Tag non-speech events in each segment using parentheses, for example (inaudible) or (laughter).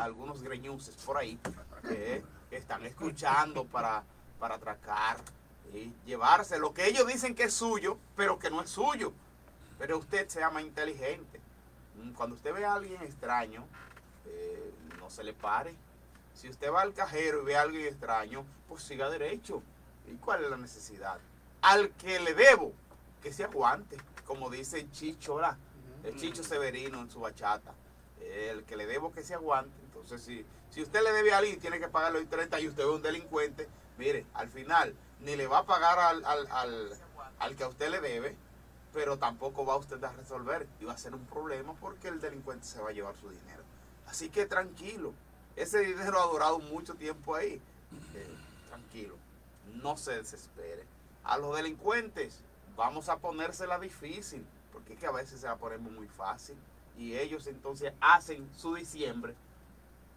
algunos greñuces por ahí que están escuchando para, para atracar y llevarse lo que ellos dicen que es suyo, pero que no es suyo. Pero usted se llama inteligente. Mm, Cuando usted ve a alguien extraño, eh, no se le pare. Si usted va al cajero y ve a alguien extraño, pues siga derecho. ¿Y cuál es la necesidad? Al que le debo, que se aguante, como dice Chicho. El Chicho Severino en su bachata. El que le debo que se aguante. Entonces, si, si usted le debe a alguien tiene que pagarle hoy 30 y usted ve un delincuente, mire, al final ni le va a pagar al, al, al, al que a usted le debe, pero tampoco va usted a resolver y va a ser un problema porque el delincuente se va a llevar su dinero. Así que tranquilo, ese dinero ha durado mucho tiempo ahí. Eh, tranquilo, no se desespere. A los delincuentes vamos a ponérsela difícil, porque es que a veces se la ponemos muy fácil y ellos entonces hacen su diciembre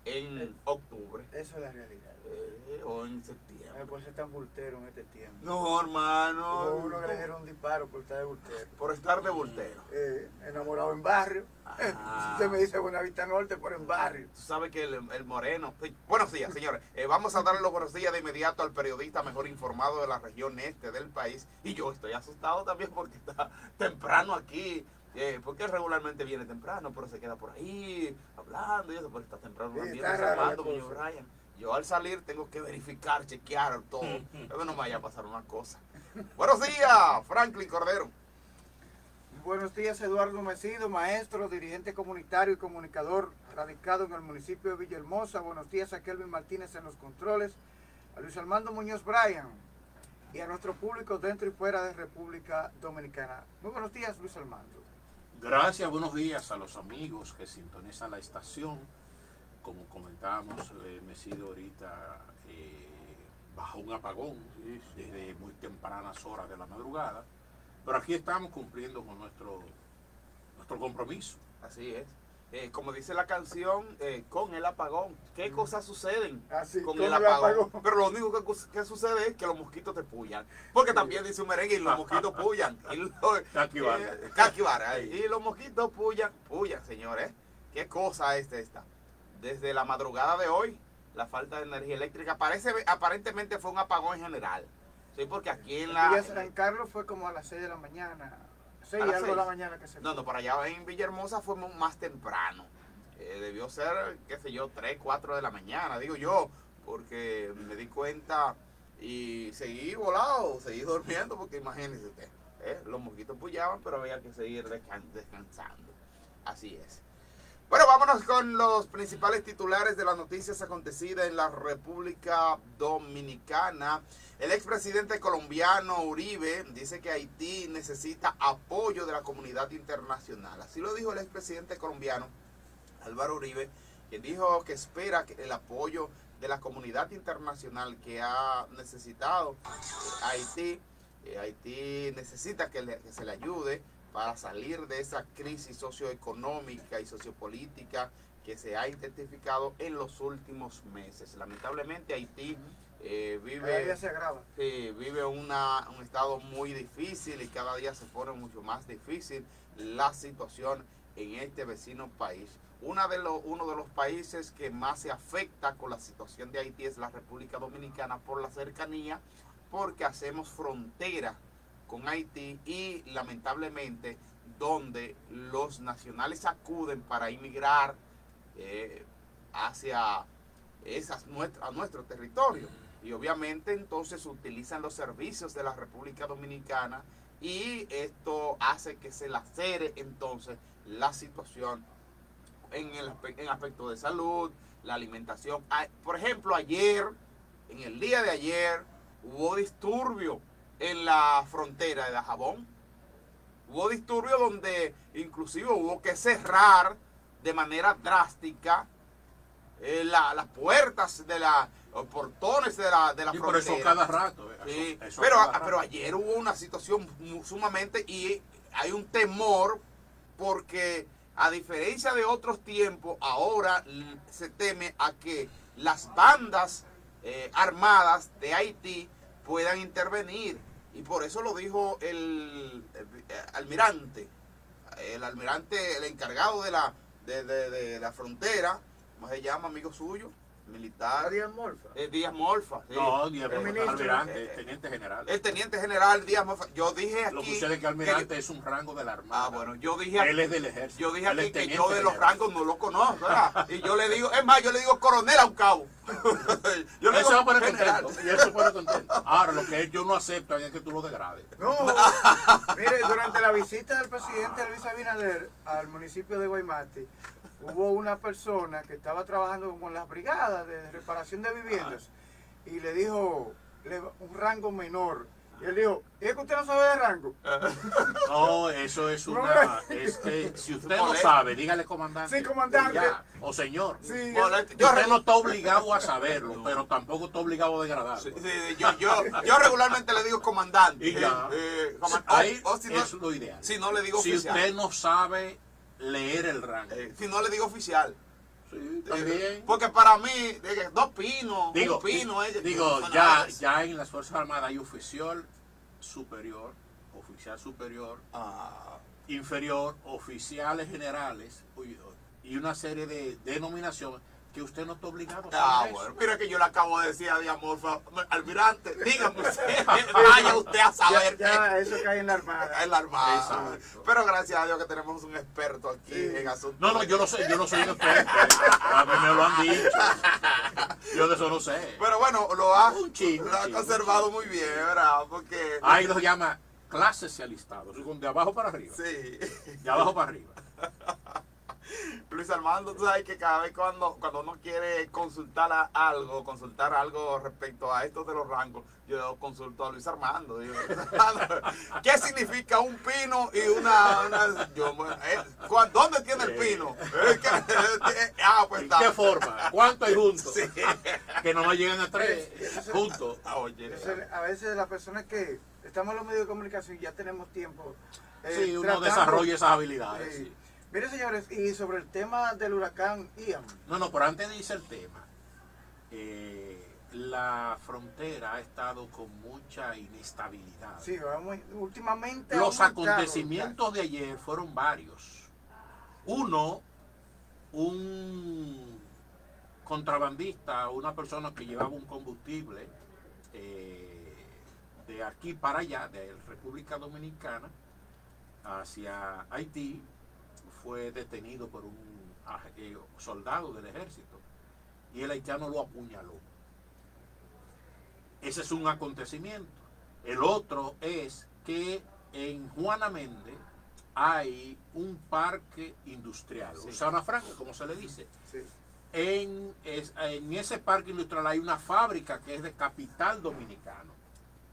en octubre Eso es la realidad. eh, o en septiembre. por ser tan bultero en este tiempo. No, hermano. Hubo uno que le dieron un disparo por estar de bultero. Por estar de voltero. Eh, enamorado en barrio. Ah. (laughs) Usted me dice Buenavista Norte, pero en barrio. Tú sabes que el, el moreno. Buenos días, señores. Eh, vamos a darle los buenos días de inmediato al periodista mejor informado de la región este del país. Y yo estoy asustado también porque está temprano aquí. Eh, porque regularmente viene temprano, pero se queda por ahí hablando y eso, pero está temprano Sí, también está. Bryan. Yo al salir tengo que verificar, chequear todo. (laughs) que no me vaya a pasar una cosa. buenos días, Franklin Cordero. Buenos días, Eduardo Mesido, maestro, dirigente comunitario y comunicador radicado en el municipio de Villahermosa. Buenos días a Kelvin Martínez en los controles, a Luis Armando Muñoz Bryan y a nuestro público dentro y fuera de República Dominicana. Muy buenos días, Luis Armando. Gracias, buenos días a los amigos que sintonizan la estación. Como comentábamos, eh, me he sido ahorita eh, bajo un apagón desde muy tempranas horas de la madrugada. Pero aquí estamos cumpliendo con nuestro, nuestro compromiso. Así es. Eh, como dice la canción, eh, con el apagón. ¿Qué cosas suceden Así, con, con el el apagón? apagón. Pero lo único que, sucede es que los mosquitos te pullan. Porque también dice un merengue y los mosquitos pullan. Y los, (laughs) eh, caquibara. Y los mosquitos pullan, pullan, señores. ¿Qué cosa es esta? Desde la madrugada de hoy, la falta de energía eléctrica. Parece, aparentemente fue un apagón en general. Sí, porque aquí en la... San Carlos fue como a las 6 de la mañana. 6 A y las algo de la mañana que se No, no, para allá en Villahermosa fue más temprano. Eh, debió ser, qué sé yo, 3, 4 de la mañana, digo yo, porque me di cuenta y seguí volado, seguí durmiendo, porque imagínese usted, ¿eh? los mosquitos pullaban, pero había que seguir descan- descansando. Así es. Bueno, vámonos con los principales titulares de las noticias acontecidas en la República Dominicana. El expresidente colombiano Uribe dice que Haití necesita apoyo de la comunidad internacional. Así lo dijo el expresidente colombiano Álvaro Uribe, quien dijo que espera el apoyo de la comunidad internacional que ha necesitado Haití. Eh, Haití necesita que, le- que se le ayude para salir de esa crisis socioeconómica y sociopolítica que se ha identificado en los últimos meses. Lamentablemente Haití eh, vive, se sí, vive una- un estado muy difícil y cada día se pone mucho más difícil la situación en este vecino país. Una de los, uno de los países que más se afecta con la situación de Haití es la República Dominicana por la cercanía, porque hacemos frontera con Haití y lamentablemente donde los nacionales acuden para inmigrar eh, hacia esas, nuestro, territorio. Y obviamente entonces utilizan los servicios de la República Dominicana y esto hace que se lacere entonces la situación en el en aspecto de salud, la alimentación. Por ejemplo, ayer, en el día de ayer, hubo disturbio en la frontera de Dajabón. Hubo disturbio donde inclusive hubo que cerrar de manera drástica eh, la- las puertas de la, los portones de la, de la Y por frontera. eso cada rato. eh, Sí, eso- pero, cada a- rato. pero ayer hubo una situación sumamente y hay un temor porque a diferencia de otros tiempos, ahora se teme a que las bandas eh, armadas de Haití puedan intervenir. Y por eso lo dijo el, eh, almirante, el almirante, el encargado de la, de, de- de la frontera, ¿cómo se llama, amigo suyo? Militar. Díaz Morfa. Eh, Díaz Morfa. sí. No, el ministro. almirante, eh, teniente general. El teniente general Díaz Morfa. Yo dije aquí. Lo que sucede es que almirante es un rango de la Armada. Ah, bueno, yo dije. Él es del ejército. Yo dije aquí que yo de los general. rangos no lo conozco, ¿verdad? Y yo le digo, es más, yo le digo coronel a un cabo. (laughs) yo le a digo poner general. contento. Y se pone contento. Ahora, lo que yo no acepto es que tú lo degrades. No, (laughs) mire, durante la visita del presidente Luis Abinader al municipio de Guaymate, hubo una persona que estaba trabajando con las brigadas de reparación de viviendas y le dijo le- un rango menor. Y él dijo, ¿y es que usted no sabe de rango? (laughs) No, eso es una. Es que si usted no sabe, dígale comandante. Sí, comandante. Ya, o señor. Sí. Yo Yo, usted re- no está obligado a saberlo, pero tampoco está obligado a degradarlo. sí, sí, yo, yo, yo regularmente le digo comandante. Y ya. Eh, eh, coman- Ahí o, o si, no, es lo ideal. si no le digo si oficial. usted no sabe leer el rango. Eh, si no le digo oficial. sí, Eh, también. Porque para mí, dos pinos, digo, un pino. eh, digo ya, ya en las Fuerzas Armadas hay oficial superior, oficial superior, Ah, inferior, oficiales generales y una serie de denominaciones que usted no está obligado a Ah, eso. bueno, mira que yo le acabo de decir a Diamorfa, almirante, dígame usted, (laughs) (laughs) vaya usted a saber ya eso cae en la armada. en la armada. Exacto. Pero gracias a Dios que tenemos un experto aquí Sí. en asuntos. No, no, yo no sé, yo no soy un experto. A mí me lo han dicho. Yo de eso no sé. Pero bueno, lo ha, Un chin, lo ha un chin, conservado muy bien, ¿verdad? Porque. Ahí los llama clases y alistados, de abajo para arriba. Sí. De abajo para arriba. (laughs) Luis Armando, tú sabes que cada vez cuando, cuando uno quiere consultar a algo, consultar algo respecto a estos de los rangos, yo consulto a Luis Armando. digo, ¿Qué significa un pino y una... una- yo, eh, ¿cuán- ¿Dónde tiene el pino? Eh, que- ah, pues ¿En está. qué forma? ¿Cuánto hay juntos? Sí. Que no nos llegan a tres juntos. Ah, Oye, Entonces, a veces las personas que estamos en los medios de comunicación y ya tenemos tiempo. eh, Sí, uno tratando- desarrolla esas habilidades. Sí. Mire, señores, y sobre el tema del huracán Ian. No, no, pero antes de irse el tema, eh, la frontera ha estado con mucha inestabilidad. Sí, vamos, últimamente. Los acontecimientos de ayer fueron varios. Uno, un contrabandista, una persona que llevaba un combustible eh, de aquí para allá, de República Dominicana, hacia Haití, fue detenido por un aj- eh, soldado del ejército y el haitiano lo apuñaló. Ese es un acontecimiento. El otro es que en Juana Méndez hay un parque industrial, Sí. o zona franca, como se le dice. Sí. En, es- en ese parque industrial hay una fábrica que es de capital dominicano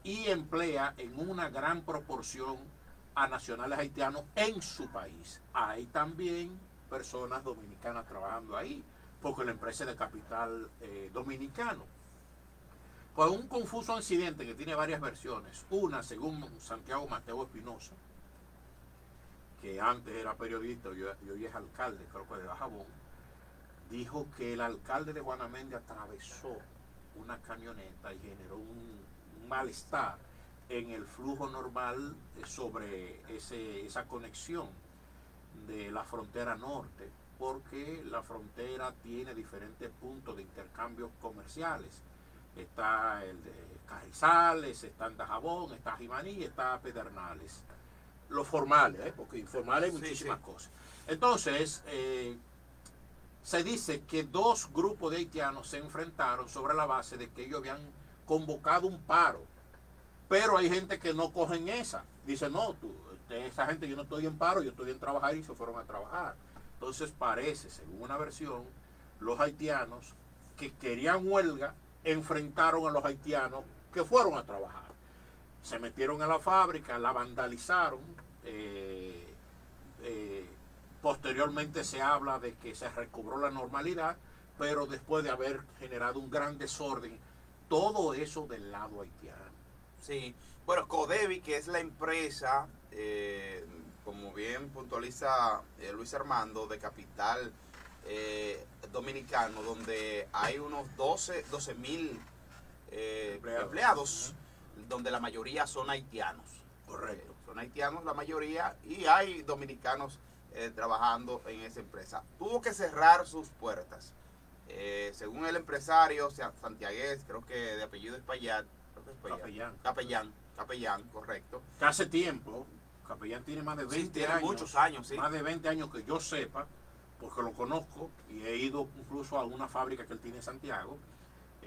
y emplea en una gran proporción a nacionales haitianos en su país. Hay también personas dominicanas trabajando ahí, porque la empresa es de capital eh, dominicano. Pues un confuso incidente que tiene varias versiones. Una, según Santiago Mateo Espinosa, que antes era periodista y hoy es alcalde, creo que de Bajabón, dijo que el alcalde de Guanamende atravesó una camioneta y generó un malestar en el flujo normal eh, sobre ese- esa conexión de la frontera norte, porque la frontera tiene diferentes puntos de intercambios comerciales. Está el de Carrizales, está en Dajabón, está Jimaní está Pedernales. Los formales, ¿eh? porque informales hay Sí, muchísimas sí. cosas. Entonces, eh, se dice que dos grupos de haitianos se enfrentaron sobre la base de que ellos habían convocado un paro. Pero hay gente que no cogen esa. Dice, no, tú, usted, esa gente yo no estoy en paro, yo estoy en trabajar y se fueron a trabajar. Entonces parece, según una versión, los haitianos que querían huelga enfrentaron a los haitianos que fueron a trabajar. Se metieron a la fábrica, la vandalizaron. eh, eh, posteriormente se habla de que se recobró la normalidad, pero después de haber generado un gran desorden, todo eso del lado haitiano. Sí, bueno, Codevi, que es la empresa, eh, como bien puntualiza eh, Luis Armando, de capital eh, dominicano, donde hay unos 12 mil eh, Empleados. empleados, donde la mayoría son haitianos. Correcto. Son haitianos la mayoría y hay dominicanos trabajando en esa empresa. Tuvo que cerrar sus puertas según el empresario santiagués, creo que de apellido Espaillat, Capellán. Capellán, Capellán, correcto. Que hace tiempo, Capellán tiene más de 20 tiene años. muchos años, sí. Más de 20 años que yo sepa, porque lo conozco y he ido incluso a una fábrica que él tiene en Santiago.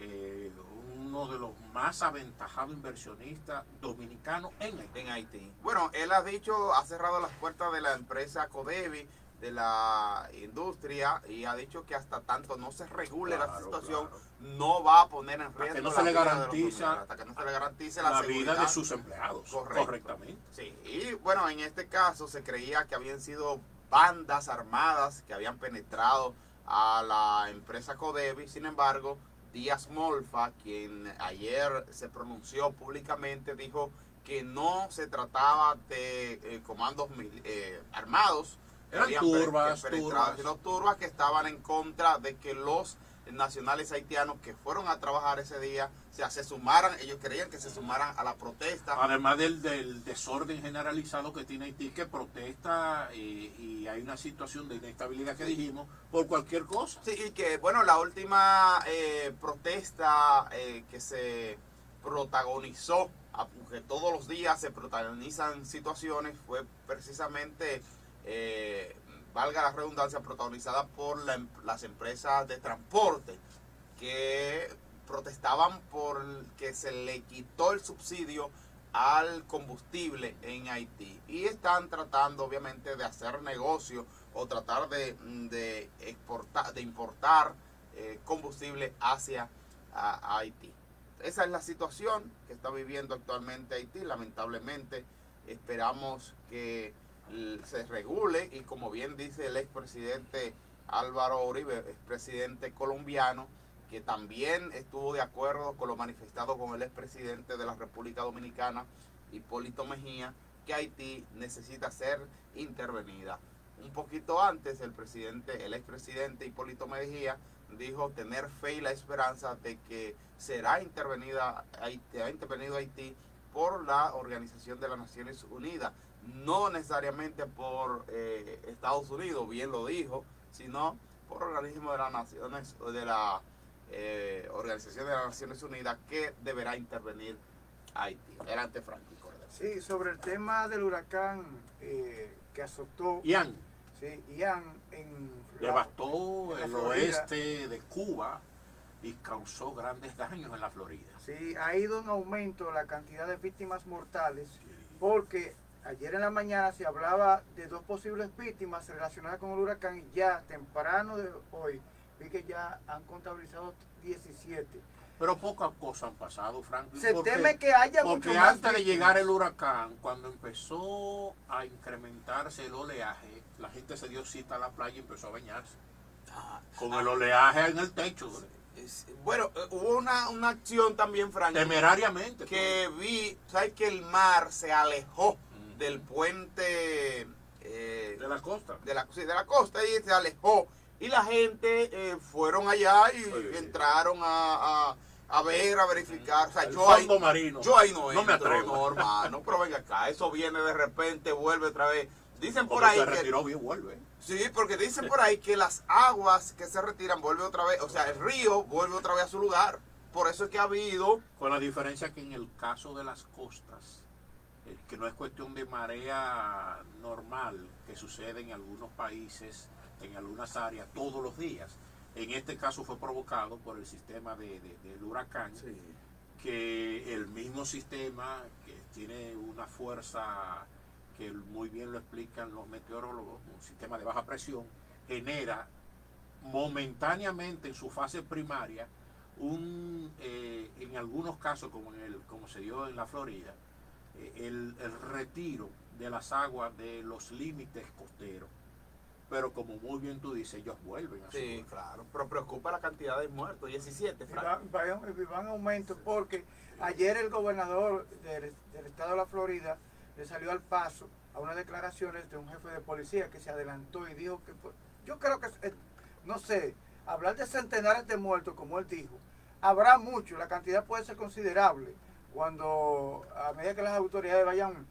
eh, uno de los más aventajados inversionistas dominicanos en Haití. en Haití. Bueno, él ha dicho, ha cerrado las puertas de la empresa Codevi, de la industria, y ha dicho que hasta tanto no se regule la situación, claro. no va a poner en Hasta riesgo que no se le garantiza hasta que no se le garantice la, la vida de sus empleados, Correcto. correctamente. Sí, y bueno, en este caso se creía que habían sido bandas armadas que habían penetrado a la empresa Codevi, sin embargo, Díaz Molfa, quien ayer se pronunció públicamente, dijo que no se trataba de eh, comandos eh, armados, Eran turbas, que turbas. sino turbas que estaban en contra de que los nacionales haitianos que fueron a trabajar ese día, o sea, se sumaran, ellos creían que se sumaran a la protesta. Además del, del desorden generalizado que tiene Haití, que protesta eh, y hay una situación de inestabilidad que dijimos por cualquier cosa. Sí, y que bueno, la última eh, protesta eh, que se protagonizó, aunque todos los días se protagonizan situaciones, fue precisamente, eh, valga la redundancia, protagonizada por em- las empresas de transporte que protestaban por que se le quitó el subsidio al combustible en Haití. Y están tratando obviamente de hacer negocio o tratar de, de exportar de importar eh, combustible hacia Haití. Esa es la situación que está viviendo actualmente Haití. Lamentablemente esperamos que se regule y como bien dice el expresidente Álvaro Uribe expresidente colombiano que también estuvo de acuerdo con lo manifestado con el expresidente de la República Dominicana, Hipólito Mejía, que Haití necesita ser intervenida. Un poquito antes, el presidente, el expresidente Hipólito Mejía dijo tener fe y la esperanza de que será intervenida Haití, será intervenido Haití por la Organización de las Naciones Unidas, no necesariamente por eh, Estados Unidos, bien lo dijo, sino por organismo de las Naciones de la eh, Organización de las Naciones Unidas que deberá intervenir Haití. Adelante, Franklin. Sí, sobre el tema del huracán eh, que azotó Ian sí, Ian en devastó en el Florida. oeste de Cuba y causó grandes daños en la Florida. Sí, ha ido en aumento la cantidad de víctimas mortales porque ayer en la mañana se hablaba de dos posibles víctimas relacionadas con el huracán y ya temprano de hoy vi que ya han contabilizado 17. Pero pocas cosas han pasado, Franklin. Se porque- teme que haya Porque mucho más antes de llegar el huracán, cuando empezó a incrementarse el oleaje, la gente se dio cita a la playa y empezó a bañarse. Con el oleaje en el techo, Es- Bueno, eh, hubo una, una acción también, Franklin, temerariamente. que vi, ¿sabes que el mar se alejó. Del puente eh, de la costa. de la, sí, de la costa y se alejó. Y la gente eh, fueron allá y Sí. entraron a, a, a ver, a verificar. O sea, El yo ahí, marino. yo ahí no, No me entro, atrevo. No, hermano, pero venga acá, eso viene de repente, vuelve otra vez. Dicen por ahí se que... retiró bien, vuelve. Sí, porque dicen (laughs) por ahí que las aguas que se retiran vuelve otra vez, o sea, el río vuelve otra vez a su lugar. Por eso es que ha habido Con la diferencia que en el caso de las costas, que no es cuestión de marea normal que sucede en algunos países, en algunas áreas, todos los días. En este caso fue provocado por el sistema de, de- del huracán, que el mismo sistema que tiene una fuerza que muy bien lo explican los meteorólogos, un sistema de baja presión, genera momentáneamente en su fase primaria un, eh, en algunos casos, como, en el, como se dio en la Florida, el, el retiro de las aguas de los límites costeros. Pero como muy bien tú dices, ellos vuelven a su Sí, claro, pero preocupa la cantidad de muertos, 17, Y Frank. van, van- aumento porque ayer el gobernador del, del estado de la Florida le salió al paso a unas declaraciones de un jefe de policía que se adelantó y dijo que pues, yo creo que eh, no sé hablar de centenares de muertos como él dijo habrá mucho la cantidad puede ser considerable cuando a medida que las autoridades vayan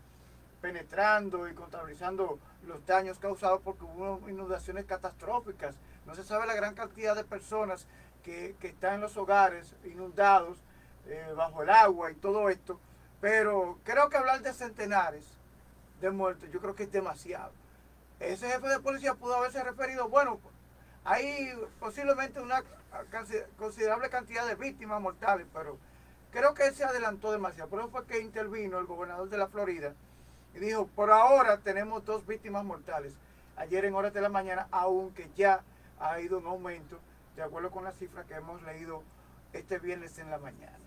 penetrando y contabilizando los daños causados porque hubo inundaciones catastróficas No se sabe la gran cantidad de personas que, que están en los hogares inundados, eh, bajo el agua y todo esto. Pero creo que hablar de centenares de muertos, yo creo que es demasiado. Ese jefe de policía pudo haberse referido, bueno, hay posiblemente una considerable cantidad de víctimas mortales, pero creo que se adelantó demasiado. Por eso fue que intervino el gobernador de la Florida y dijo, por ahora tenemos dos víctimas mortales. Ayer en horas de la mañana, aunque ya ha ido un aumento, de acuerdo con las cifras que hemos leído este viernes en la mañana.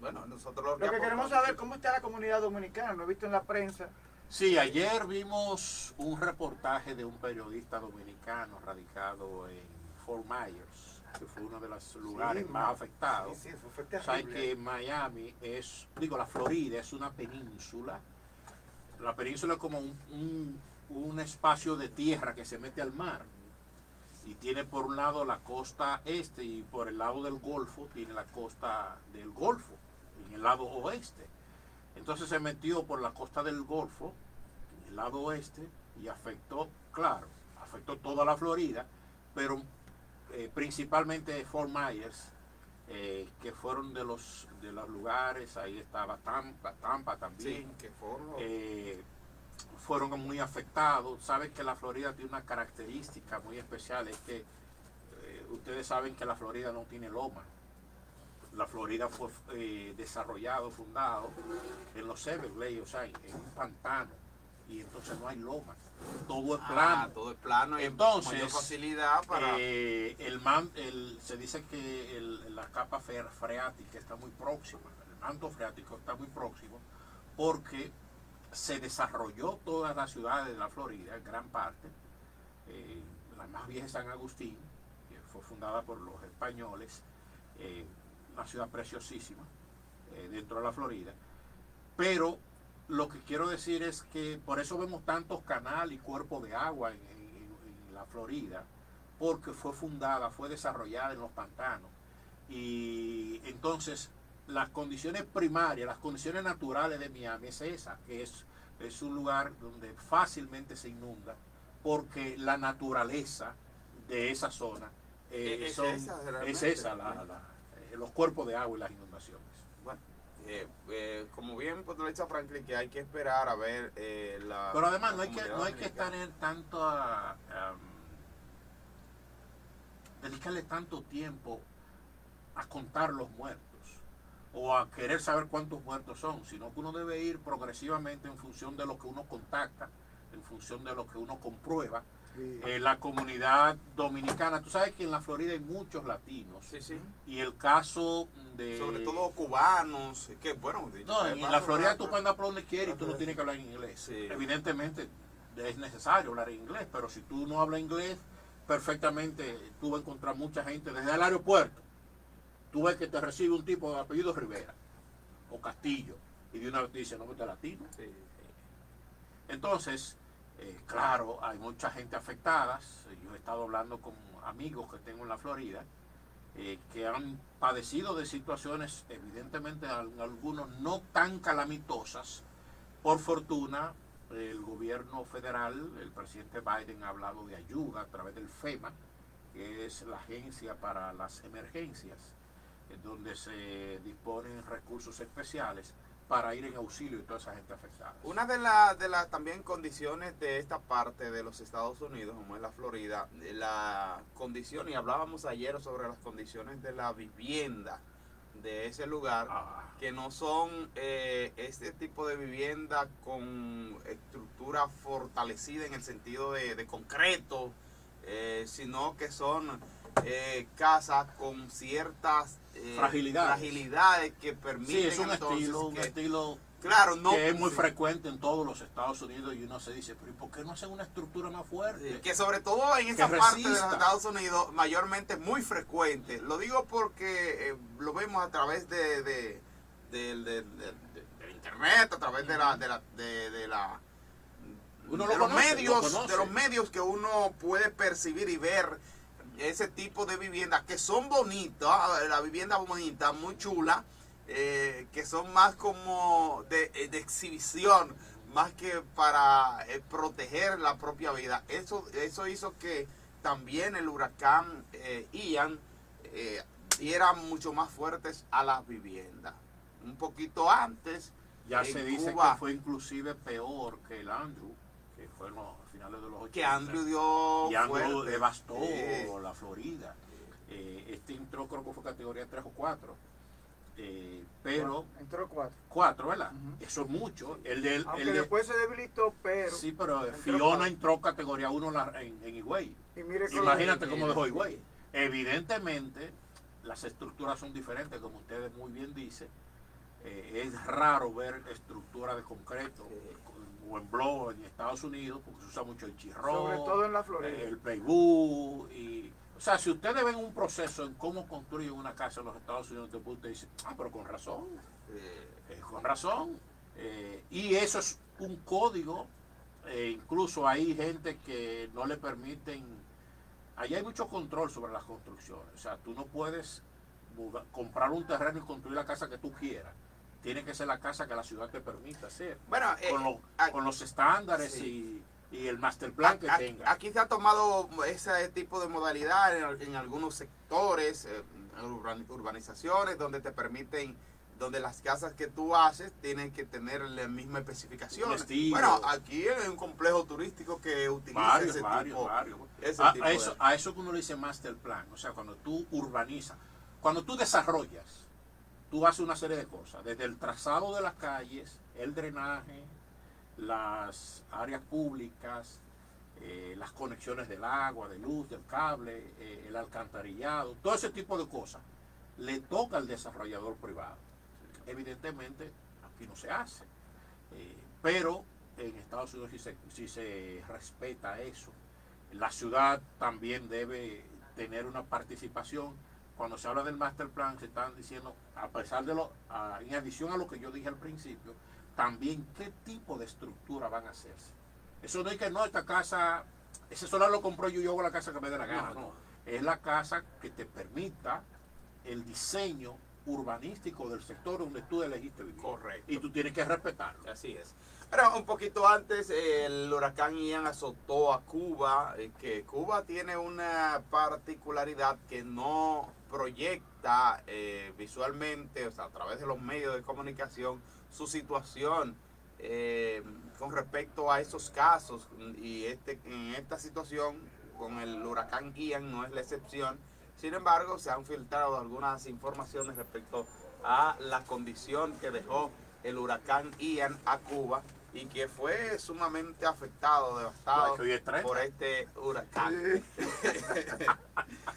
Bueno, nosotros lo que, lo que queremos saber cómo está la comunidad dominicana, lo he visto en la prensa. Sí, ayer vimos un reportaje de un periodista dominicano radicado en Fort Myers, que fue uno de los lugares más afectados. Sí, sí, que Miami es, digo, la Florida es una península. La península es como un, un espacio de tierra que se mete al mar y tiene por un lado la costa este y por el lado del Golfo tiene la costa del Golfo, en el lado oeste. Entonces se metió por la costa del Golfo, en el lado oeste, y afectó, claro, afectó toda la Florida, pero eh, principalmente Fort Myers, eh, que fueron de los de los lugares, ahí estaba Tampa, Tampa también, que fueron eh, fueron muy afectados. Sabes que la Florida tiene una característica muy especial, es que ustedes saben que la Florida no tiene loma. La Florida fue desarrollado, fundado en los Everglades, o sea, en un pantano, y entonces no hay loma. Todo es ah, plano. todo es plano y entonces, facilidad para... Eh, el, man, el se dice que el, la capa freática está muy próxima, el manto freático está muy próximo, porque se desarrolló toda la ciudad de la Florida, en gran parte. Eh, la más vieja es San Agustín, que fue fundada por los españoles, eh, una ciudad preciosísima dentro de la Florida. Pero lo que quiero decir es que por eso vemos tantos canales y cuerpos de agua en, en la Florida, porque fue fundada, fue desarrollada en los pantanos. Y entonces las condiciones primarias, las condiciones naturales de Miami es esa, que es, es un lugar donde fácilmente se inunda, porque la naturaleza de esa zona eh, es, esa, eh, los cuerpos de agua y las inundaciones. Bueno, eh, como bien lo dicho Franklin, que hay que esperar a ver la... Pero además no hay que, no hay que estar en tanto a... dedicarle tanto tiempo a contar los muertos o a querer saber cuántos muertos son, sino que uno debe ir progresivamente en función de lo que uno contacta, en función de lo que uno comprueba. Eh, la comunidad dominicana, tú sabes que en la Florida hay muchos latinos. Sí, sí. Y el caso de... Sobre todo cubanos, que bueno... no, en la Florida tú puedes andar por donde quieres y tú no tienes que hablar inglés. Evidentemente es necesario hablar inglés, pero si tú no hablas inglés, perfectamente tú vas a encontrar mucha gente desde el aeropuerto tú ves que te recibe un tipo de apellido Rivera o Castillo y de una vez te dice, no, te latino. Entonces, eh, claro, hay mucha gente afectada. Yo he estado hablando con amigos que tengo en la Florida eh, que han padecido de situaciones, evidentemente algunos no tan calamitosas. Por fortuna, el gobierno federal, el presidente Biden ha hablado de ayuda a través del FEMA, que es la agencia para las emergencias donde se disponen recursos especiales para ir en auxilio de toda esa gente afectada. Una de las de las también condiciones de esta parte de los Estados Unidos, como es la Florida, la condición, y hablábamos ayer sobre las condiciones de la vivienda de ese lugar, ah. que no son eh, este tipo de vivienda con estructura fortalecida en el sentido de, concreto, eh, sino que son eh, casas con ciertas eh, fragilidades. fragilidades que permiten sí, es un estilo, un estilo claro, no, que es muy frecuente en todos los Estados Unidos y uno se dice, pero ¿por qué no hacen una estructura más fuerte? que sobre todo en esa parte de los Estados Unidos mayormente muy frecuente. Lo digo porque eh, lo vemos a través de, de, internet, a través de la de la de, la uno de los medios, de los medios que uno puede percibir y ver ese tipo de viviendas que son bonitas, la vivienda bonita, muy chula, eh, que son más como de, eh, de exhibición, más que para eh, proteger la propia vida. Eso, eso hizo que también el huracán eh, Ian diera mucho más fuertes a las viviendas. Un poquito antes, Ya se dice Cuba- que fue inclusive peor que el Andrew, que fue los finales de los 80. que Andrew dio Y Andrew fuerte. devastó Sí. la Florida. Eh, este entró creo que fue categoría 3 o 4. Eh, pero Entró cuatro. 4, ¿verdad? Ujú. Eso es mucho. El de, Aunque el de- después se debilitó, pero. sí, pero entró Fiona cuatro. entró categoría 1 la- en, en Higüey. Y mire Imagínate cómo dejó. Higüey. Evidentemente, las estructuras son diferentes, como ustedes muy bien dicen. Eh, es raro ver estructura de concreto o en blow en Estados Unidos, porque se usa mucho el chirrón, Sobre todo en la Florida. eh, el playbook. Y, o sea, si ustedes ven un proceso en cómo construyen una casa en los Estados Unidos, usted decir, ah, pero con razón. Eh, Eh, con razón. Eh, y eso es un código. eh, incluso hay gente que no le permiten. Allí hay mucho control sobre las construcciones. O sea, tú no puedes comprar un terreno y construir la casa que tú quieras. Tiene que ser la casa que la ciudad te permita hacer. bueno, eh, Con, lo- a- con los estándares sí. y, y el master plan que a- tenga. Aquí se ha tomado ese tipo de modalidad en, en algunos sectores, eh, en urbanizaciones, donde te permiten, donde las casas que tú haces tienen que tener la misma especificación. Bueno, aquí hay un complejo turístico que utiliza Varios, ese varios, tipo. varios. ese A, tipo a de- eso, a eso que uno le dice master plan, o sea, cuando tú urbanizas, cuando tú desarrollas, tú haces una serie de cosas, desde el trazado de las calles, el drenaje, las áreas públicas, eh, las conexiones del agua, de luz, del cable, eh, el alcantarillado, todo ese tipo de cosas, le toca al desarrollador privado. Evidentemente, aquí no se hace, eh, pero en Estados Unidos sí se, sí se respeta eso. La ciudad también debe tener una participación. Cuando se habla del master plan, se están diciendo, a pesar de lo, a- en adición a lo que yo dije al principio, también qué tipo de estructura van a hacerse. Eso no es que no, esta casa, ese solar lo compró yo y yo hago la casa que me dé la gana, No, no. Es la casa que te permita el diseño urbanístico del sector donde tú elegiste vivir. Correcto. Y tú tienes que respetarlo. Así es. Pero un poquito antes, el huracán Ian azotó a Cuba, eh, que Cuba tiene una particularidad que no proyecta eh, visualmente, o sea, a través de los medios de comunicación, su situación eh, con respecto a esos casos. Y este, en esta situación, con el huracán Ian, no es la excepción. Sin embargo, se han filtrado algunas informaciones respecto a la condición que dejó el huracán Ian a Cuba y que fue sumamente afectado, devastado Bueno, que hoy es 30. por este huracán. (laughs)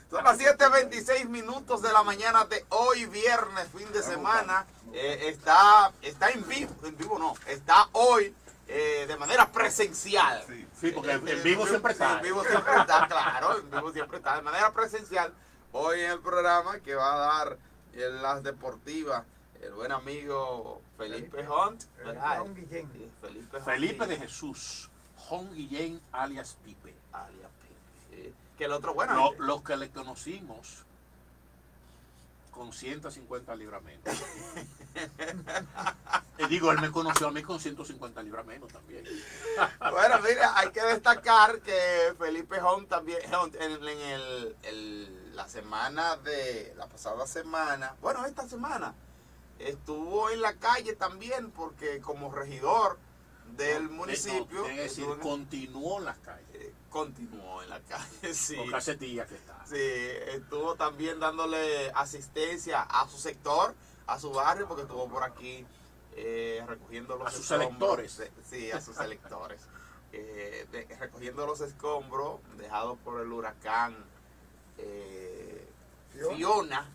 Son las 7.26 minutos de la mañana de hoy, viernes, fin de semana. Eh, está, está en vivo, en vivo no, está hoy eh, de manera presencial. Sí, porque en- Eh, en vivo siempre sí, está. En vivo siempre está, claro, en vivo siempre está. De manera presencial, hoy en el programa que va a dar en las deportivas el buen amigo Felipe Hunt. Juan Felipe, Hunt Felipe de Jesús, Hong Guillén alias Pipe. alias Pipe, sí. Que el otro, bueno, Lo- los que le conocimos con 150 libras menos. y digo, él me conoció a mí con 150 libras menos también. (laughs) Bueno, mira, hay que destacar que Felipe Hunt también, en, en el, el- la semana de, la pasada semana, bueno, esta semana, estuvo en la calle también porque como regidor del No, municipio, decir, continuó en las calles. eh, continuó en la calle, (laughs) sí. Porque hace días que está. Sí, estuvo también dándole asistencia a su sector, a su barrio, porque estuvo por aquí eh, recogiendo los A sus electores. de- sí, a sus electores. (laughs) Eh, de- recogiendo los escombros dejados por el huracán eh, Fiona.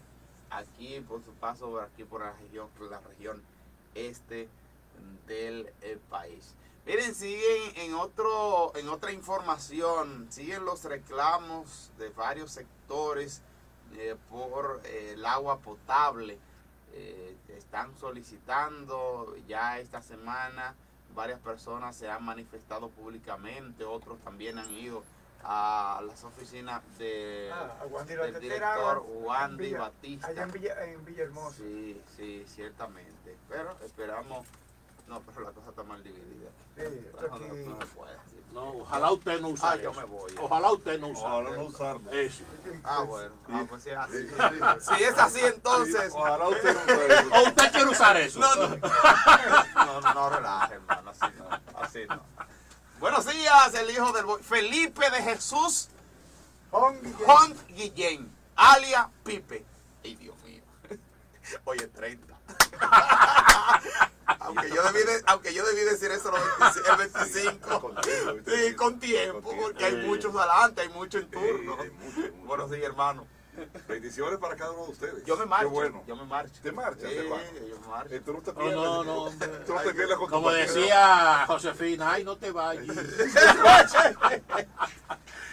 Aquí por su paso por aquí por la región, la región este del eh, país. Miren, siguen en otro, en otra información, siguen los reclamos de varios sectores eh, por eh, el agua potable. Están solicitando ya esta semana, varias personas se han manifestado públicamente, otros también han ido a las oficinas de, Ah, a Wandy del director Wandy Villa- Batista. Allá en, Villa, en Villahermosa. Sí, sí, ciertamente. Pero esperamos No, pero la cosa está mal dividida. Sí, No, no, no se puede así. No, ojalá usted no use Ah, yo eso. me voy. Ojalá usted no use Ojalá no usarlo. eso. Ah, bueno. Ah, pues si es así. Si es así, entonces. Ojalá usted no use eso. ¿O usted quiere usar eso? No, no. No, no, no relaje, hermano. Así no. Así no. Buenos días, el hijo del. Felipe de Jesús Juan Guillén. Juan Guillén, alia Pipe. Ay, Dios mío. (laughs) Hoy es 30. (laughs) aunque, yo debí de- aunque yo debí decir eso los 25, el 25. Con tiempo, Sí, con tiempo, porque hay muchos adelante, hay mucho en turno. Buenos días, hermano. Bendiciones para cada uno de ustedes. Yo me marcho. Qué bueno. Yo me marcho. ¿Te marchas, hermano? yo me marcho. Eh, tú no te No, no. Tú (laughs) no te pierdes con Como decía Josefina, ay, no te vayas. (laughs)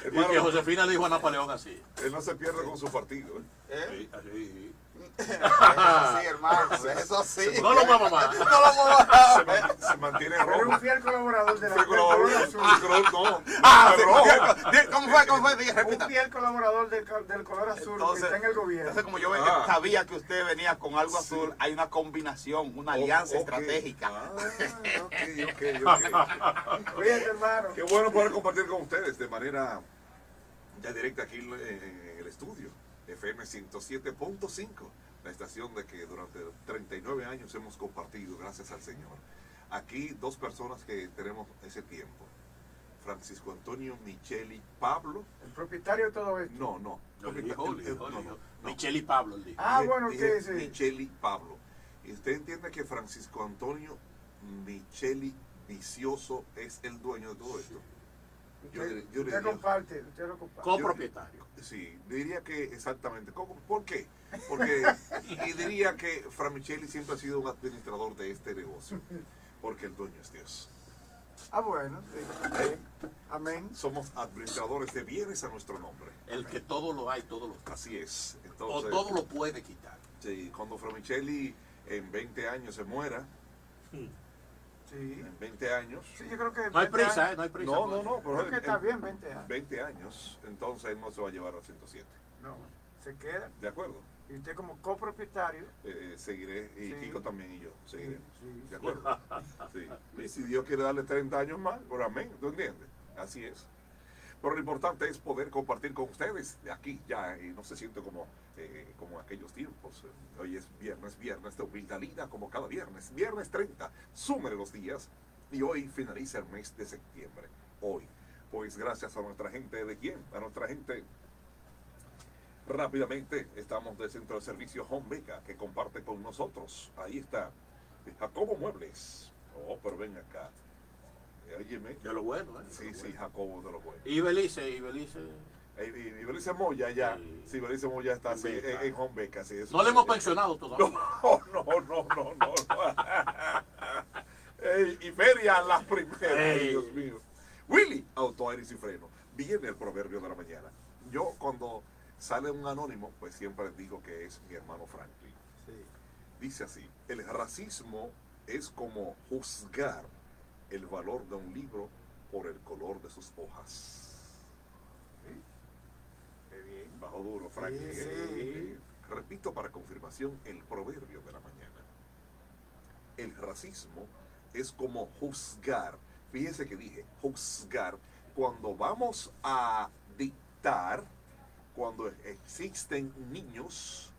Y que Josefina dijo a Napoleón así. él no se pierde con su partido. ¿eh? ¿Eh? Sí, así. Eso sí, hermano. (laughs) Eso sí. No lo mueva más. (laughs) No lo muevas. Se, man- se mantiene rojo. un fiel colaborador de la Fue del color azul. color- no, (laughs) Ah, sí, rojo. ¿Cómo fue? ¿Cómo fue? Diga, Un repita. fiel colaborador del, del color azul Entonces- que está en el gobierno. Entonces, como yo Ah. sabía que usted venía con algo Sí. azul, hay una combinación, una alianza Ok. estratégica. Ah, ok, ok, ok. Cuídate, hermano. Qué bueno poder compartir con ustedes de manera ya directa aquí en, en el estudio. FM 107.5, la estación de que durante 39 años hemos compartido, gracias al Señor. Aquí dos personas que tenemos ese tiempo. Francisco Antonio Micheli Pablo. El propietario de todo esto. No, no. Y Pablo dijo. Ah, Dije- bueno, sí, sí. Micheli Pablo. Y usted entiende que Francisco Antonio Micheli Vicioso es el dueño de todo esto. Yo Usted, yo usted diría- comparte, usted lo comparte. Copropietario. Sí, diría que exactamente. ¿Cómo? ¿Por qué? Porque, y diría que Fra Micheli siempre ha sido un administrador de este negocio, porque el dueño es Dios. Ah, bueno, sí. Amén. Somos administradores de bienes a nuestro nombre. El que todo lo hay, todo lo. Así es. O Entonces, todo lo puede quitar. sí, cuando Fra Micheli en 20 años se muera, Sí. en 20 años, Sí, yo creo que. No hay 20 prisa, ¿eh? años- No hay prisa. no, no, no, pero Creo que está en bien, 20 años. 20 años, entonces él no se va a llevar a 107. No, se queda. ¿De acuerdo? Y usted como copropietario. Eh, seguiré, y Sí. Kiko también y yo, seguiremos. sí. ¿De acuerdo? (laughs) Sí. Y si Dios quiere darle 30 años más, por amén, ¿tú entiendes? Así es. Pero lo importante es poder compartir con ustedes de aquí ya, y no se siente como, eh, como aquellos tiempos. Hoy es viernes, viernes de humildad, como cada viernes, viernes 30, súmere los días, y hoy finaliza el mes de septiembre. Hoy, pues gracias a nuestra gente de quién, a nuestra gente Rápidamente estamos del centro de servicio Home Beca que comparte con nosotros. Ahí está Jacobo Muebles. Oh, pero ven acá. Eh, Óyeme. De lo bueno, ¿eh? Sí, sí, Jacobo de lo bueno. Y Belice, y Belice. Eh, Y, y Belice Moya ya. Sí. Sí, Belice Moya está así, Beca. en, en Home Beca. Sí, eso No le sí. hemos pensionado todavía. (laughs) No, no, no, no, no. no. (laughs) Ey, y Feria las primeras. Ay, Ey. Dios mío. Willy, auto, aires y freno. Viene el proverbio de la mañana. Yo cuando sale un anónimo, pues siempre digo que es mi hermano Franklin. Dice así, el racismo es como juzgar el valor de un libro por el color de sus hojas. Bajo duro, Franklin. Sí, ¿eh? Repito para confirmación el proverbio de la mañana. El racismo es como juzgar. Fíjese que dije, juzgar. Cuando vamos a dictar, cuando existen niños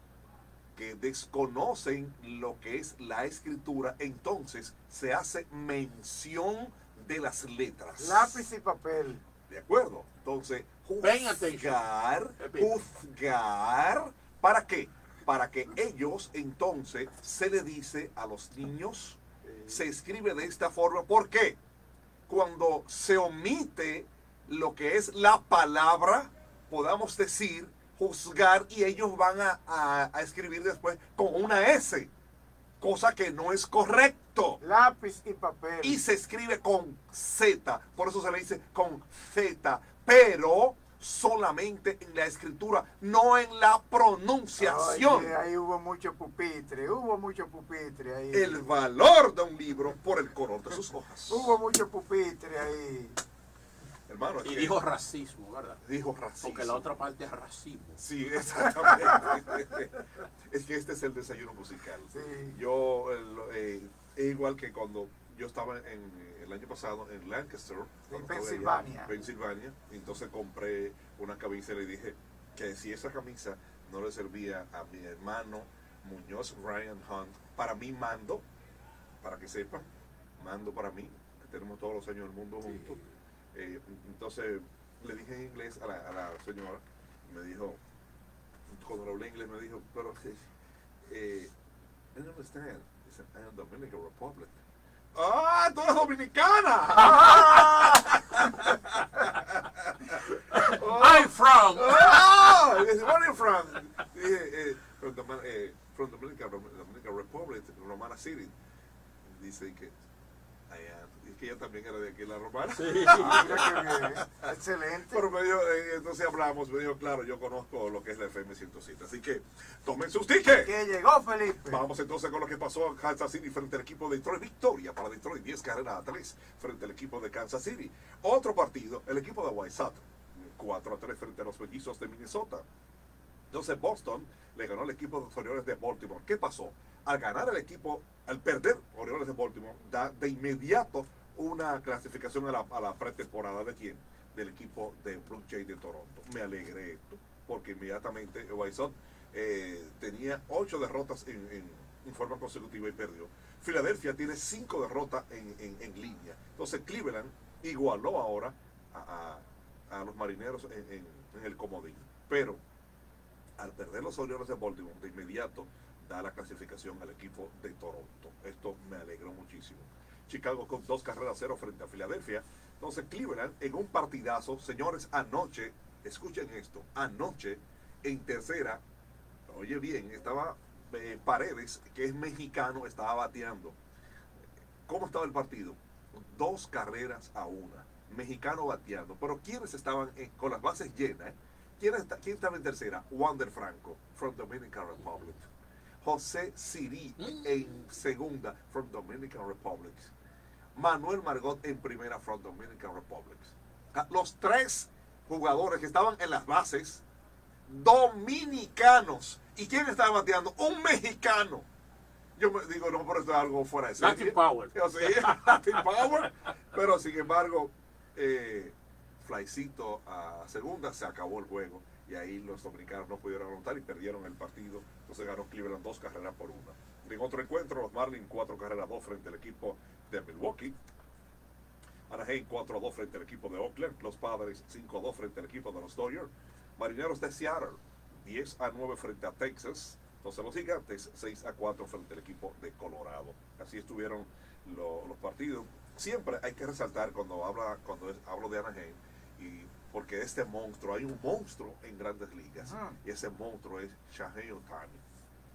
que desconocen lo que es la escritura, entonces se hace mención de las letras. Lápiz y papel. ¿De acuerdo? Entonces, juzgar, juzgar, ¿para qué? Para que ellos entonces se le dice a los niños, se escribe de esta forma. ¿Por qué? Cuando se omite lo que es la palabra, podamos decir juzgar y ellos van a, a- a escribir después con una S, cosa que no es Lápiz y papel. y se escribe con Z, por eso se le dice con Z, pero solamente en la escritura, no en la pronunciación. Oye, ahí hubo mucho pupitre, hubo mucho pupitre ahí. El valor de un libro por el color de sus hojas. Hubo mucho pupitre ahí. Hermano, es Y que dijo racismo, ¿verdad? dijo racismo. Porque la otra parte es racismo. Sí, exactamente. (laughs) es que este es el desayuno musical. Sí. Yo, eh, es igual que cuando yo estaba en el año pasado en Lancaster, allá, Pensilvania. Pensilvania, entonces compré una camisa y le dije que si esa camisa no le servía a mi hermano Muñoz Ryan Hunt, para mí mando, para que sepan, mando para mí, que tenemos todos los años del mundo juntos. Eh, entonces le dije en inglés a la, a la señora, y me dijo, cuando hablé inglés me dijo, pero eh, I don't understand. Dice, I am Dominican Republic. ¡Ah! ¡Tú eres dominicana! (laughs) (laughs) I'm from. ¡Ah! Dice, where are you from? Dije, eh, from, the, eh, from Dominican, Dominican Republic, Romana City. Dice que, I am. Que ella también era de aquí, la Romana. (laughs) Ah. Excelente. Pero me dijo, eh, entonces hablamos, me dijo, claro, yo conozco lo que es la FM 107. Así que, tomen sus tickets. Que llegó Felipe. Vamos entonces con lo que pasó en Kansas City frente al equipo de Detroit. Victoria para Detroit, 10 carreras a 3 frente al equipo de Kansas City. Otro partido, el equipo de White Sox, 4 a 3 frente a los mellizos de Minnesota. Entonces Boston le ganó al equipo de los Orioles de Baltimore. ¿Qué pasó? Al ganar el equipo, al perder Orioles de Baltimore, da de inmediato una clasificación a la, a la pretemporada de quién? Del equipo de Blue Jays de Toronto. Me alegré esto, porque inmediatamente Sox eh, tenía 8 derrotas en, forma consecutiva y perdió. Filadelfia tiene 5 derrotas en, en- línea. Entonces Cleveland igualó ahora a, a- los marineros en el comodín. Pero al perder los Orioles de Baltimore, de inmediato da la clasificación al equipo de Toronto. Esto me alegró muchísimo. Chicago con dos carreras a cero frente a Filadelfia. Entonces Cleveland en un partidazo, señores, anoche, escuchen esto, anoche en tercera, oye bien, estaba eh, Paredes, que es mexicano, estaba bateando. ¿Cómo estaba el partido? Dos carreras a una. Mexicano bateando. Pero ¿quiénes estaban eh, con las bases llenas? eh? ¿Quién, está- quién estaba en tercera? Wander Franco, from Dominican Republic. José Siri en segunda, from Dominican Republic. Manuel Margot en primera, from Dominican Republic. Los tres jugadores que estaban en las bases, dominicanos. ¿Y quién estaba bateando? Un mexicano. Yo me digo, no, pero esto es algo fuera de serie. Latin Power. Yo sí, (laughs) Latin Power. Pero sin embargo, eh, Flycito a segunda se acabó el juego y ahí los dominicanos no pudieron anotar y perdieron el partido. Entonces ganó Cleveland dos carreras por una. En otro encuentro, los Marlins cuatro carreras dos frente al equipo de Milwaukee. Anaheim 4 a 2 frente al equipo de Oakland. Los Padres 5 a 2 frente al equipo de los Dodgers. Marineros de Seattle 10 a 9 frente a Texas. Entonces los Gigantes 6 a 4 frente al equipo de Colorado. Así estuvieron lo- los partidos. Siempre hay que resaltar cuando habla cuando es- hablo de Anaheim y porque este monstruo, hay un monstruo en grandes ligas Ujú. y ese monstruo es Shohei Ohtani.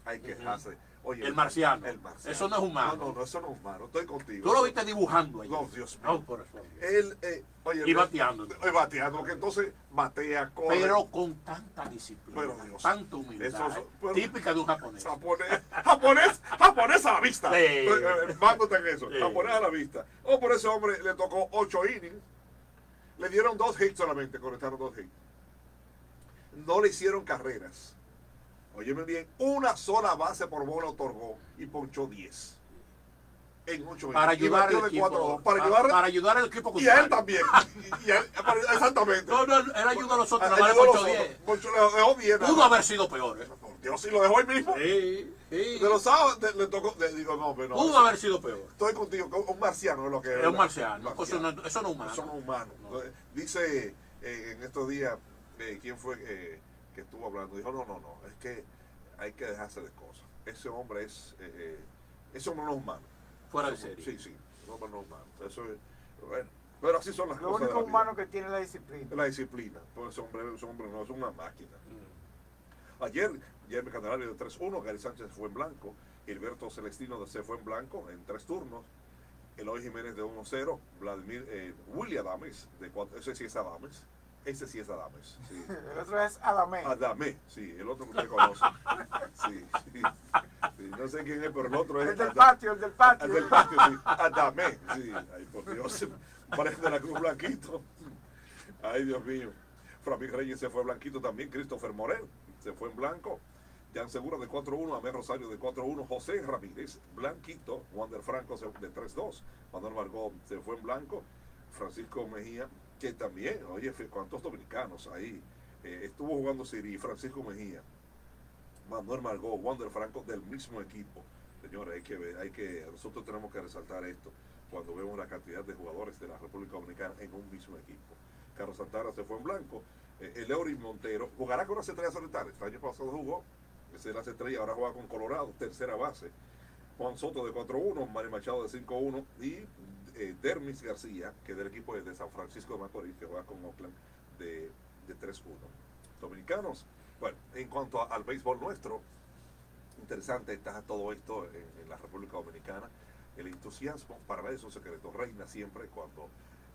Hay que Ujú. dejarse. Oye, El marciano. El marciano. Eso no es humano. No, no, no, eso no es humano. Estoy contigo. Tú lo viste dibujando ahí. No, Dios mío. No, por eso. Él, eh, oye, Y bateando. Y bateando, que entonces batea, corre. Pero con tanta disciplina, Pero, Dios. tanta humildad, Eso es- pero- típica de un japonés. Japonés, japonés, japonés a la vista. Sí. Eh, eh, Mándote en eso, Sí. japonés a la vista. Oh, por ese hombre le tocó ocho innings. Le dieron dos hits solamente, conectaron dos hits. No le hicieron carreras. Óyeme bien, una sola base por bola otorgó y ponchó 10. En ocho Para innings. Y ayudar batió al de equipo. cuatro a dos. Para a- ayudar, para ayudar al equipo y a él también. Y, y a él- (laughs) exactamente. No, no, él ayuda a los otros, Ayudó nada a más los ponchó otros. 10. Ponchó- le dejó 10. nada Pudo haber sido peor, ¿eh? Dios, si lo dejó él mismo. Sí, sí. De los sábados de- le tocó, le digo, no, pero no. Pudo haber sido peor. Estoy contigo, un marciano es lo que Es un marciano. Eso no, eso no es humano. Eso no es humano. No. Dice eh, en estos días, eh, ¿quién fue eh, que estuvo hablando? Dijo, no, no, no, es que hay que dejarse de cosas. Ese hombre es, eh, eh, ese hombre no es humano. Fuera de serie. Sí, sí, ese hombre no es humano. Eso es, bueno, pero así son las Lo cosas. de único vida. humano que tiene es la disciplina. la disciplina. Pues ese hombre, ese hombre no es una máquina. Mm. Ayer, Jeremy Candelario de 3-1, Gary Sánchez fue en blanco, Gilberto Celestino de se fue en blanco en tres turnos, Eloy Jiménez de 1-0, Vladimir, eh, William Adames, de cuatro, ese sí es Adames, ese sí es Adames, sí. (laughs) El otro es Adamé. Adame, sí, el otro que usted conoce. (laughs) Sí, sí, sí, no sé quién es, pero el otro es El del Adame. patio, el del patio. El del patio, sí. Adame, sí. Ay, por Dios. Parece de la Cruz Blanquito. Ay, Dios mío. Framil Reyes se fue blanquito también. Christopher Morel se fue en blanco. Jan Segura de 4-1, Amel Rosario de 4-1, José Ramírez, Blanquito, Wander Franco de 3-2, Manuel Margot se fue en blanco, Francisco Mejía, que también, oye, cuántos dominicanos ahí, eh, estuvo jugando Siri, Francisco Mejía, Manuel Margot, Wander Franco del mismo equipo. Señores, hay que ver, hay que, nosotros tenemos que resaltar esto cuando vemos la cantidad de jugadores de la República Dominicana en un mismo equipo. Carlos Santana se fue en blanco, eh, el Eury Montero jugará con las estrellas solitarias. El año pasado jugó, ese es las estrellas, ahora juega con Colorado, tercera base. Juan Soto de 4-1, Mario Machado de 5-1 y eh, Dermis García, que es del equipo de San Francisco de Macorís, que juega con Oakland de, de 3-1. Dominicanos, bueno, en cuanto a- al béisbol nuestro, interesante está todo esto en, en la República Dominicana. El entusiasmo, para nadie es un secreto, reina siempre cuando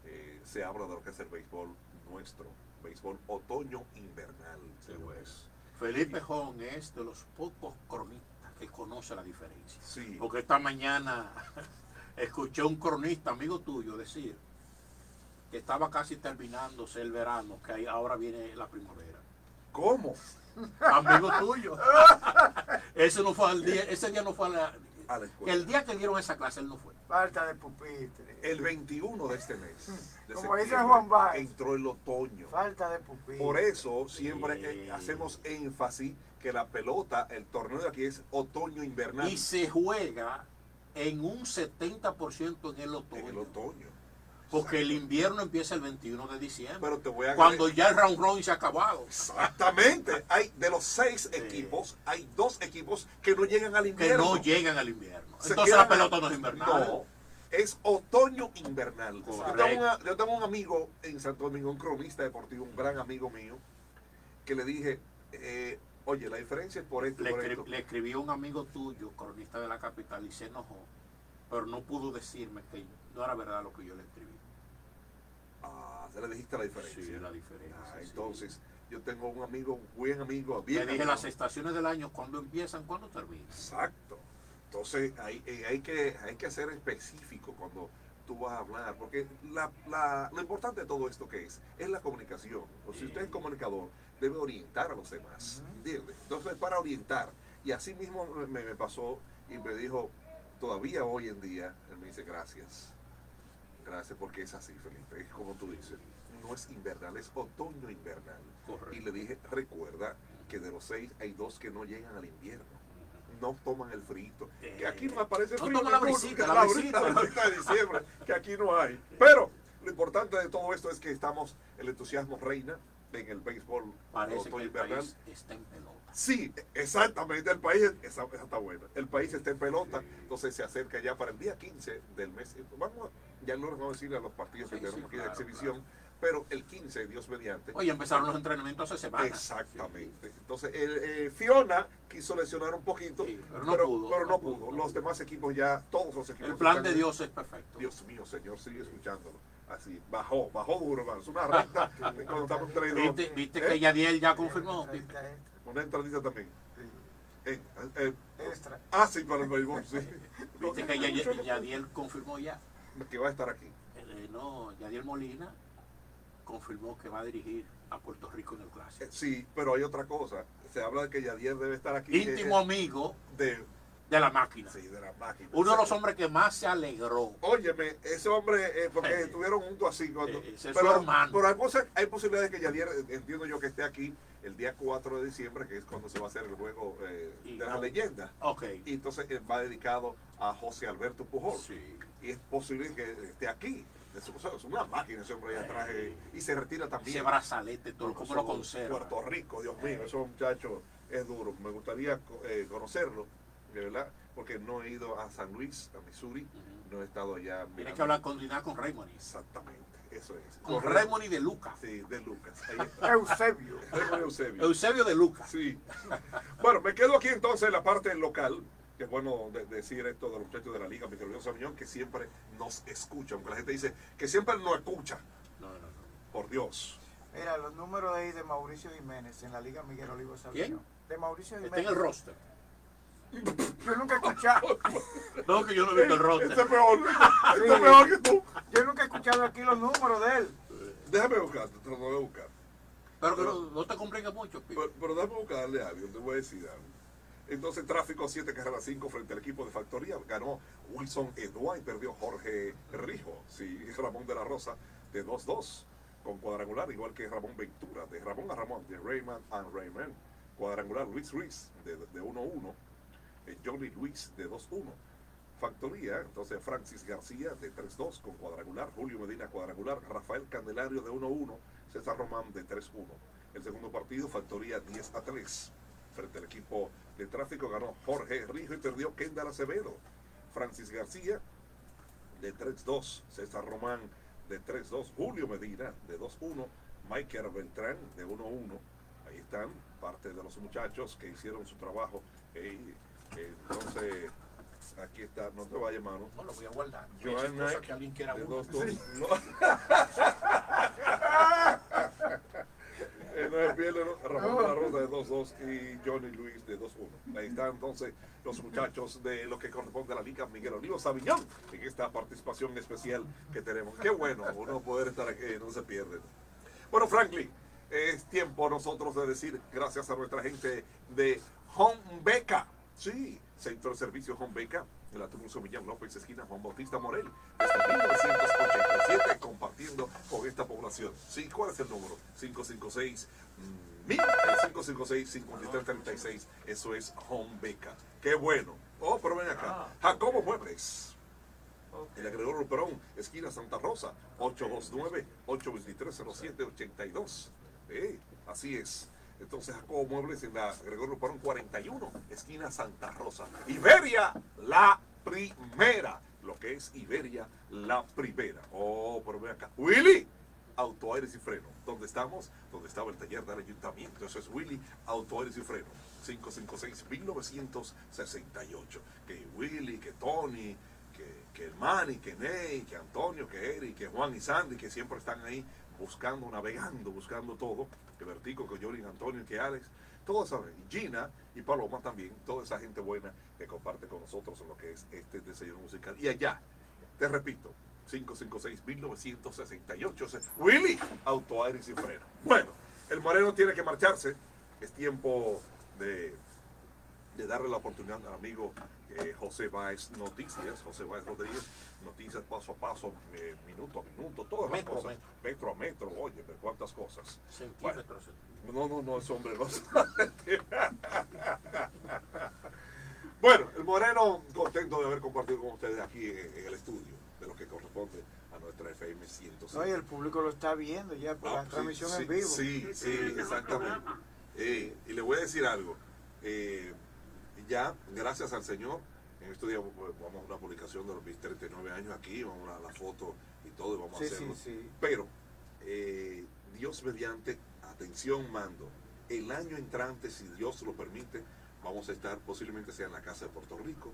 eh, se habla de lo que es el béisbol nuestro, béisbol otoño-invernal. señores. Felipe Jón es de los pocos cronistas que conoce la diferencia. Sí, Porque esta mañana escuché un cronista, amigo tuyo, decir que estaba casi terminándose el verano, que ahí ahora viene la primavera. ¿cómo? Amigo (laughs) tuyo. ese no fue al día, ese día no fue a la, A la escuela. el día que dieron esa clase él no fue. Falta de pupitre. El 21 de este mes, de Como dice Juan Báez. entró el otoño. Falta de pupitre. Por eso siempre Sí. eh, hacemos énfasis que la pelota, el torneo de aquí es otoño-invernal. Y se juega en un 70% en el otoño. En el otoño. Porque el invierno empieza el 21 de diciembre. Pero te voy a cuando ya el round robin se ha acabado. Exactamente. Hay de los seis Sí. equipos, hay dos equipos que no llegan al Que invierno. no llegan al invierno. Se Entonces la pelota no es invernal. No, es otoño invernal. Yo Correcto. tengo, una- yo tengo un amigo en Santo Domingo, un cronista deportivo, un gran amigo mío, que le dije, eh, oye, la diferencia es por esto, y Le, por escri- esto. le escribió un amigo tuyo, cronista de la capital, y se enojó. Pero no pudo decirme que no era verdad lo que yo le escribí. Ah, se le dijiste la diferencia. Sí, la diferencia. Ah, sí. entonces, yo tengo un amigo, un buen amigo, bien Le dije amigo. las estaciones del año, cuándo empiezan, cuándo terminan. Exacto. Entonces hay, eh, hay, que, hay que ser específico cuando tú vas a hablar, porque la, la- lo importante de todo esto que es, es la comunicación. O si usted es comunicador, debe orientar a los demás. ¿entiende? Entonces, para orientar, y así mismo me, me pasó y me dijo, todavía hoy en día, él me dice gracias. Gracias porque es así, Felipe. Es como tú dices, no es invernal, es otoño invernal. Correcto. Y le dije, recuerda que de los seis hay dos que no llegan al invierno. No toman el frito. Que aquí no aparece No frío. toman la brisita, la la brisita. brisita, la brisita de diciembre, (laughs) que aquí no hay. Pero lo importante de todo esto es que estamos, el entusiasmo reina en el béisbol Parece que el país está en pelota. Sí, exactamente, el país, esa, esa está buena. El país está en pelota, entonces se acerca ya para el día 15 del mes. Vamos, a- ya no vamos a decir a los partidos Sí, que tenemos sí, aquí de claro, exhibición, pero el 15, Dios mediante. Oye, empezaron los entrenamientos hace semanas. Exactamente. Entonces, el, eh, Fiona quiso lesionar un poquito, Sí, pero, pero no pudo, pero no no pudo, pudo. no Los pudo. demás equipos ya, todos los equipos. El plan de Dios es perfecto. Dios mío, Señor, sigue escuchándolo. Así, bajó, bajó duro, hermano. Es una recta (laughs) cuando estamos en 3 y dos. ¿Viste, viste ¿Eh? que Yadiel ya confirmó? Una entradita también. Eh, eh, extra. ah, sí, para el béisbol, sí. ¿Viste que Yadiel, Yadiel confirmó ya? Que va a estar aquí. Eh, no, Yadiel Molina confirmó que va a dirigir a Puerto Rico en el Eh, Clásico. Sí, pero hay otra cosa. Se habla de que Yadier debe estar aquí. eh, Íntimo amigo de, de la máquina. sí, de la máquina. Uno de los hombres que más se alegró. Óyeme, ese hombre, eh, porque Eh, estuvieron juntos así. Cuando, eh, ese es pero, su hermano. pero hay, cosas- hay posibilidades de que Yadier, eh, entiendo yo, que esté aquí el día 4 de diciembre, que es cuando se va a hacer el juego eh, Y de la leyenda. Ok. Y entonces eh, va dedicado a José Alberto Pujol. Sí. Y es posible que esté aquí. Es, es una máquina ese hombre allá atrás. eh, y se retira también. Ese brazalete, todo, ¿cómo lo conserva? Puerto Rico, Dios mío, ese muchacho es duro. Me gustaría eh, conocerlo, de verdad, porque no he ido a San Luis, a Missouri, no he estado allá. Tienes que hablar con con Raymond. Exactamente, eso es. Con. Raymond y de Lucas. Sí, de Lucas. Ahí (laughs) está. Eusebio. Raymond Eusebio. Eusebio de Lucas. Sí. Bueno, me quedo aquí entonces en la parte local. Que es bueno de- decir esto de los muchachos de la Liga Microbiota Unión que siempre nos escuchan. Aunque la gente dice que siempre nos escucha. No, no, no. Por Dios. Mira, los números de ahí de Mauricio Jiménez en la Liga Miguel Olivo. ¿Quién? De Mauricio Está en Jiménez. el roster. Yo nunca he escuchado. (laughs) No, que yo no he visto el roster. Este es peor. Este es peor que tú. Yo nunca he escuchado aquí los números de él. Déjame buscar, te lo voy a buscar. Pero que no, no te compliques mucho. Pero, pero déjame buscarle algo, te voy a decir algo. Entonces, tráfico 7 carreras 5 frente al equipo de Factoría. Ganó Wilson Eduard y perdió Jorge Rijo. Sí, Ramón de la Rosa de 2-2 con cuadrangular, igual que Ramón Ventura, de Ramón a Ramón, de Raymond and Raymond. Cuadrangular Luis Ruiz de de 1-1. eh, Johnny Luis de 2-1. Factoría, entonces Francis García de 3-2 con cuadrangular, Julio Medina cuadrangular, Rafael Candelario de 1-1, César Román de 3-1. El segundo partido, Factoría 10 a 3. Frente al equipo de tráfico ganó Jorge Rijo y perdió Kendall Acevedo. Francis García de 3-2, César Román de 3-2, Julio Medina de 2-1, Michael Beltrán de 1-1. Ahí están parte de los muchachos que hicieron su trabajo. Eh, eh, entonces, aquí está, no te vayas, mano. No lo voy a guardar. Joan Knight que alguien quiera de uno. 2-2. No. Eh, no Ramón de la Rosa de 2-2 y Johnny Luis de 2-1. Ahí están entonces los muchachos de lo que corresponde a la Liga Miguel Olivo Sabiñón en esta participación especial que tenemos. Qué bueno uno poder estar aquí, no se pierde. Bueno, Franklin, es tiempo nosotros de decir gracias a nuestra gente de Home Beca. Sí, Centro de Servicios Home Beca, en la Tribuna Millán López, esquina Juan Bautista Morel, desde 1987, compartiendo con esta población. Sí, ¿cuál es el número? 556 mil, eh, 556-5336. Eso es Home Beca. Qué bueno. Oh, pero ven acá. Jacobo Muebles. El agregó Ruperón, esquina Santa Rosa, 829-823-0782. Eh, así es. Entonces, Jacobo Muebles en la Gregorio Ruperón 41, esquina Santa Rosa. Iberia, la primera. Lo que es Iberia, la primera. Oh, pero ven acá. Willy, Autoaires y Freno. ¿Dónde estamos? Donde estaba el taller del ayuntamiento. Eso es Willy, Autoaires y Freno. 556-1968. Que Willy, que Tony, que, que el que Ney, que Antonio, que Eric, que Juan y Sandy, que siempre están ahí buscando, navegando, buscando todo. Que Vertico, que Jorin, Antonio, que Alex. Todos saben. Gina y Paloma también. Toda esa gente buena que comparte con nosotros en lo que es este desayuno musical. Y allá, te repito, 556-1968. Willy, Autoaires y Freno. Bueno, el Moreno tiene que marcharse. Es tiempo de, de darle la oportunidad al amigo eh, José Báez Noticias, José Báez Rodríguez, noticias paso a paso, eh, minuto a minuto, todas las Metro cosas, metro a metro, oye, pero cuántas cosas. Centímetros. No, no, no, es hombre, no. (laughs) bueno, el Moreno, contento de haber compartido con ustedes aquí en, en el estudio, de lo que corresponde a nuestra FM 105. No, y el público lo está viendo ya por Ah, la sí, transmisión sí, en vivo. Sí, sí, exactamente. Eh, y le voy a decir algo. Eh, ya, gracias al Señor, en estos días vamos a una publicación de los mis 39 años aquí, vamos a la foto y todo, y vamos Sí, a sí, hacerlo. sí. Pero, eh, Dios mediante, atención mando, el año entrante, si Dios lo permite, vamos a estar, posiblemente sea en la Casa de Puerto Rico.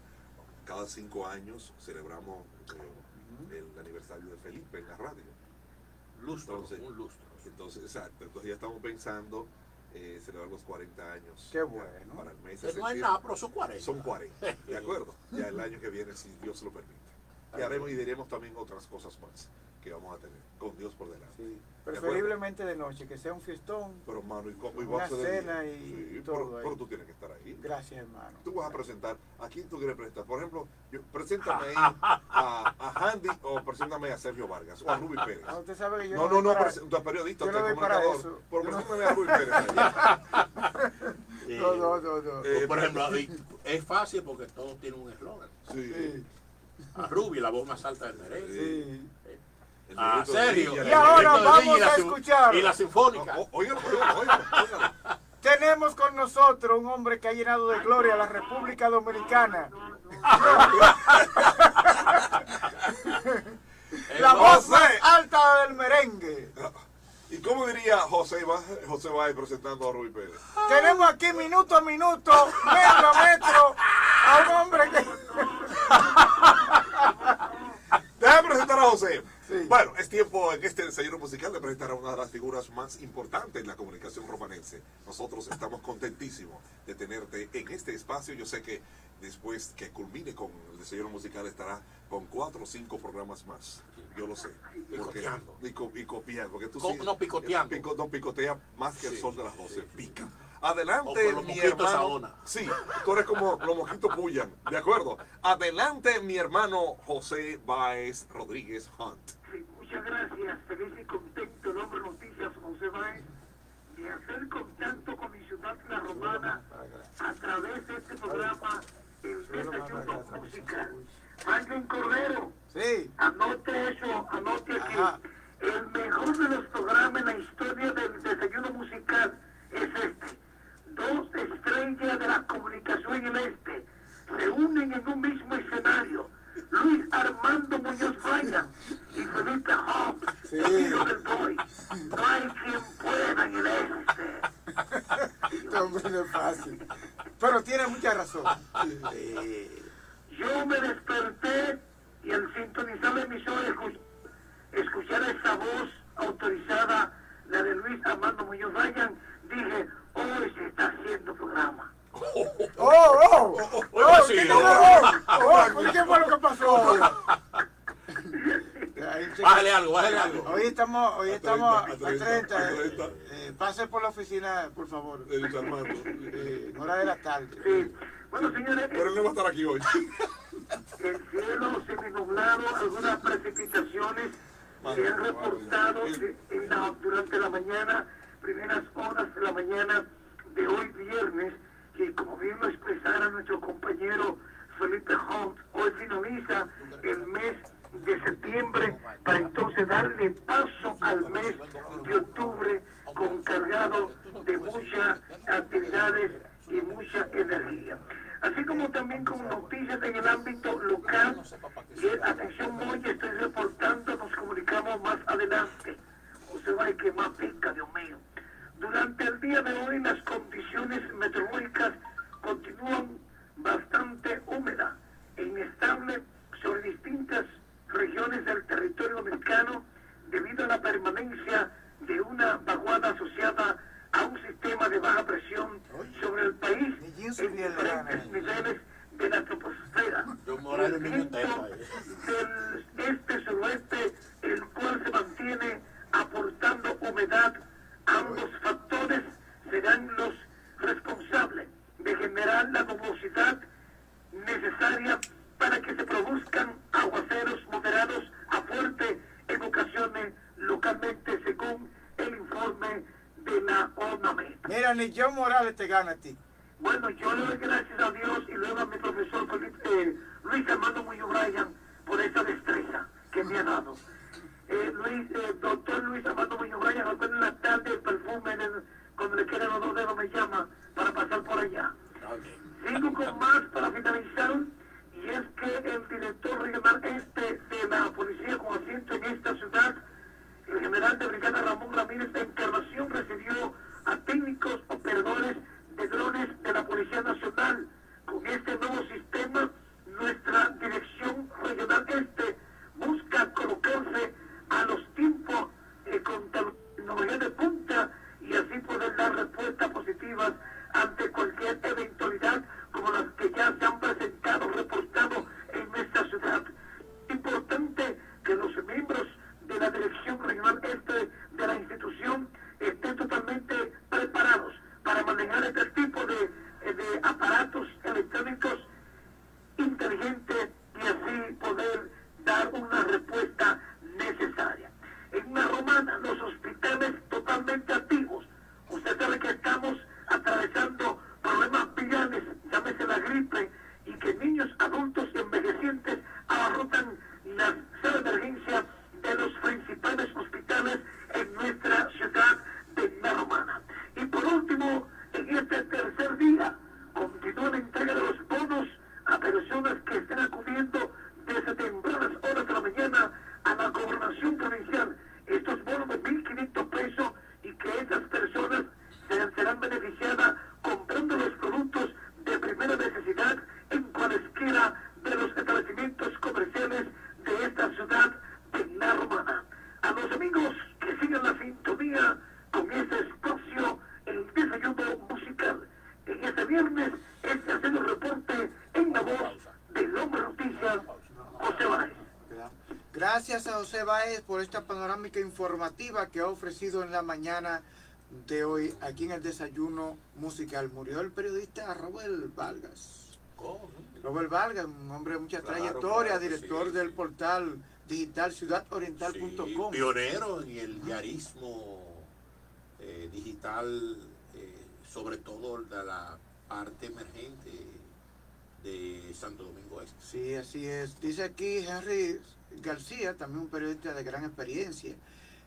Cada cinco años celebramos eh, el aniversario de Felipe en la radio. Lustro, Entonces, un lustro. Entonces, exacto, entonces ya estamos pensando eh, celebrar los 40 años. Qué ya, bueno. Para el mes de no es nada, pero son 40. Son 40, ¿de (laughs) acuerdo? Ya el año que viene, si Dios lo permite. Y haremos y diremos también otras cosas más que vamos a tener, con Dios por delante. Sí. Preferiblemente de noche, que sea un fiestón. Pero, ¿y Una vas a hacer? cena y Sí, todo pero, ahí. pero tú tienes que estar ahí. Gracias, hermano. Tú vas a presentar, ¿a quién tú quieres presentar? Por ejemplo, yo, preséntame ahí (laughs) a, a Handy o preséntame a Sergio Vargas o a Ruby Pérez. Usted sabe que yo No, no, doy no, para- tú eres periodista, usted no comunicador. Pero no- preséntame a Ruby Pérez. Eh, (laughs) No, no, no, no. Eh, por ejemplo, es fácil porque todos tienen un eslogan. Sí. Sí, A Ruby, la voz más alta del merengue. sí. Ah, serio. Y ahora vamos a escuchar. Y la sinfónica. negrito- o- Óigalo, óigalo, óigalo, óigalo. Tenemos con nosotros un hombre que ha llenado de gloria a la República Dominicana. (laughs) La voz más alta del merengue. ¿Y cómo diría José José Báez presentando a Ruby Pérez? Tenemos aquí minuto a minuto, metro a metro, a un hombre que... Déjame presentar a José. Sí. Bueno, es tiempo en este desayuno musical de presentar a una de las figuras más importantes en la comunicación romanense. Nosotros estamos contentísimos de tenerte en este espacio. Yo sé que después que culmine con el desayuno musical estará con cuatro o cinco programas más. Yo lo sé. Porque-. Y, co- y copiando. Porque tú Co- no, picoteando. pico- no picotea más que el Sí, sol de las 12. sí. Pica. Adelante, mi hermano. Sí, tú eres como los mosquitos puyan, ¿de acuerdo? Adelante, mi hermano José Báez Rodríguez Hunt. Muchas gracias. Feliz y contento. Nombre Noticias José Báez. De hacer contacto con mi ciudad La Romana a través de este programa El Desayuno Musical. Franklin Cordero, Sí. anote eso, anote aquí. Ajá. El mejor de los programas en la historia del desayuno musical es este. Dos estrellas de la comunicación en el este se unen en un mismo escenario. Luis Armando Muñoz Bryan y Felipe Hobbs, Sí. hijo del Boy. No hay quien pueda en el este. (laughs) Este hombre no es fácil. Pero tiene mucha razón. Yo me desperté y al sintonizar la emisora escu- escuchar esa voz autorizada, la de Luis Armando Muñoz Ryan, dije, hoy se está haciendo programa. ¡Oh, oh! ¡Oh, sí. ¿qué, oh, oh, ¿qué fue lo que pasó? Bájale algo, bájale algo. Hoy estamos, hoy A estamos 30, a a 30. 30, eh, eh, pase por la oficina, por favor. Armando. Eh, hora de la tarde. Sí. Bueno, señores, Pero él no va a estar aquí hoy. el cielo seminublado, algunas precipitaciones se han reportado de- en la- durante la mañana, primeras horas de la mañana de hoy viernes, que como bien lo expresara nuestro compañero Felipe Hunt, hoy finaliza el mes de septiembre para entonces darle paso al mes de octubre con cargado de muchas actividades y mucha energía. Así como también con noticias en el ámbito local, y atención muy, estoy reportando, nos comunicamos más adelante. Usted va a que más pica, Dios mío. Durante el día de hoy las condiciones meteorológicas continúan bastante húmedas e inestables sobre distintas regiones del territorio dominicano debido a la permanencia de una vaguada asociada a un sistema de baja presión sobre el país en diferentes niveles de la troposfera. El viento eh. del este-suroeste, el cual se mantiene aportando humedad. Ambos factores serán los responsables de generar la nubosidad necesaria para que se produzcan aguaceros moderados a fuerte en ocasiones localmente según el informe de la ONAMED. Mira, ni John Morales te gana a ti. Bueno, yo le doy gracias a Dios y luego a mi profesor Felipe, eh, Luis Armando Muñoz Bryan por esa destreza que me ha dado. Eh, Luis, eh, doctor Luis Armando Muñoz Bryan, al en la tarde el perfume, en el- cuando le quedan los dos dedos me llama para pasar por allá. Sigo con más para finalizar, y es que el director regional este de la policía con asiento en esta ciudad, el general de brigada Ramón Ramírez de Encarnación, recibió a técnicos operadores de drones de la Policía Nacional. Con este nuevo sistema, nuestra dirección regional este busca colocarse a los tiempos eh, con tecnología de punta y así poder dar respuestas positivas ante cualquier eventualidad como las que ya se han presentado, reportado en nuestra ciudad. Importante que los miembros de la Dirección Regional Este de la institución estén totalmente preparados para manejar este tipo de, de aparatos electrónicos inteligente y así poder dar una respuesta necesaria. En una romana, los hospitales totalmente activos. Usted sabe que estamos atravesando problemas virales, llámese la gripe, y que niños, adultos y envejecientes abarrotan las salas de emergencia de los principales hospitales en nuestra ciudad de La Romana. Y por último, en este tercer día, continúa la entrega de los bonos a personas que estén acudiendo desde tempranas horas de la mañana a la gobernación provincial. Estos bonos de 1.500 pesos y que esas personas se- serán beneficiadas comprando los productos de primera necesidad en cualesquiera de los establecimientos comerciales de esta ciudad de La Romana. A los amigos que sigan la sintonía con este espacio, el desayuno musical. En este viernes, este ha sido el reporte en la voz del hombre noticias, José Báez. Gracias a José Báez por esta panorámica informativa que ha ofrecido en la mañana de hoy aquí en el desayuno musical. Murió el periodista Robert Vargas. ¿Cómo? Robert Vargas, un hombre de mucha Claro, trayectoria, claro, director sí. del portal digital ciudadoriental.com. Sí, pionero en el diarismo eh, digital, eh, sobre todo de la parte emergente de Santo Domingo Este. Sí, así es. Dice aquí Henry García, también un periodista de gran experiencia.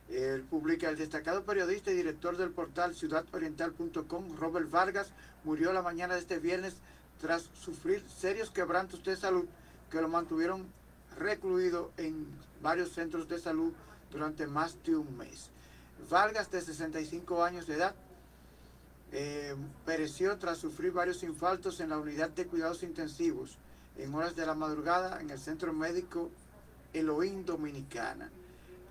Él publica el destacado periodista y director del portal ciudadoriental.com, Robert Vargas, murió la mañana de este viernes tras sufrir serios quebrantos de salud que lo mantuvieron recluido en varios centros de salud durante más de un mes. Vargas, de 65 años de edad, eh, pereció tras sufrir varios infartos en la unidad de cuidados intensivos en horas de la madrugada en el centro médico Elohim Dominicana.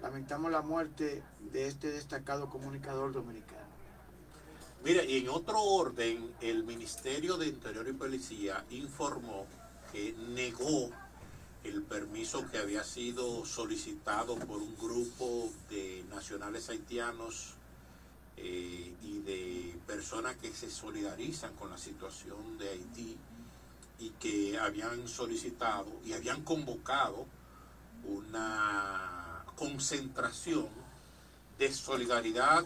Lamentamos la muerte de este destacado comunicador dominicano. Mira, y en otro orden, el Ministerio de Interior y Policía informó que negó el permiso que había sido solicitado por un grupo de nacionales haitianos eh, y de personas que se solidarizan con la situación de Haití y que habían solicitado y habían convocado una concentración de solidaridad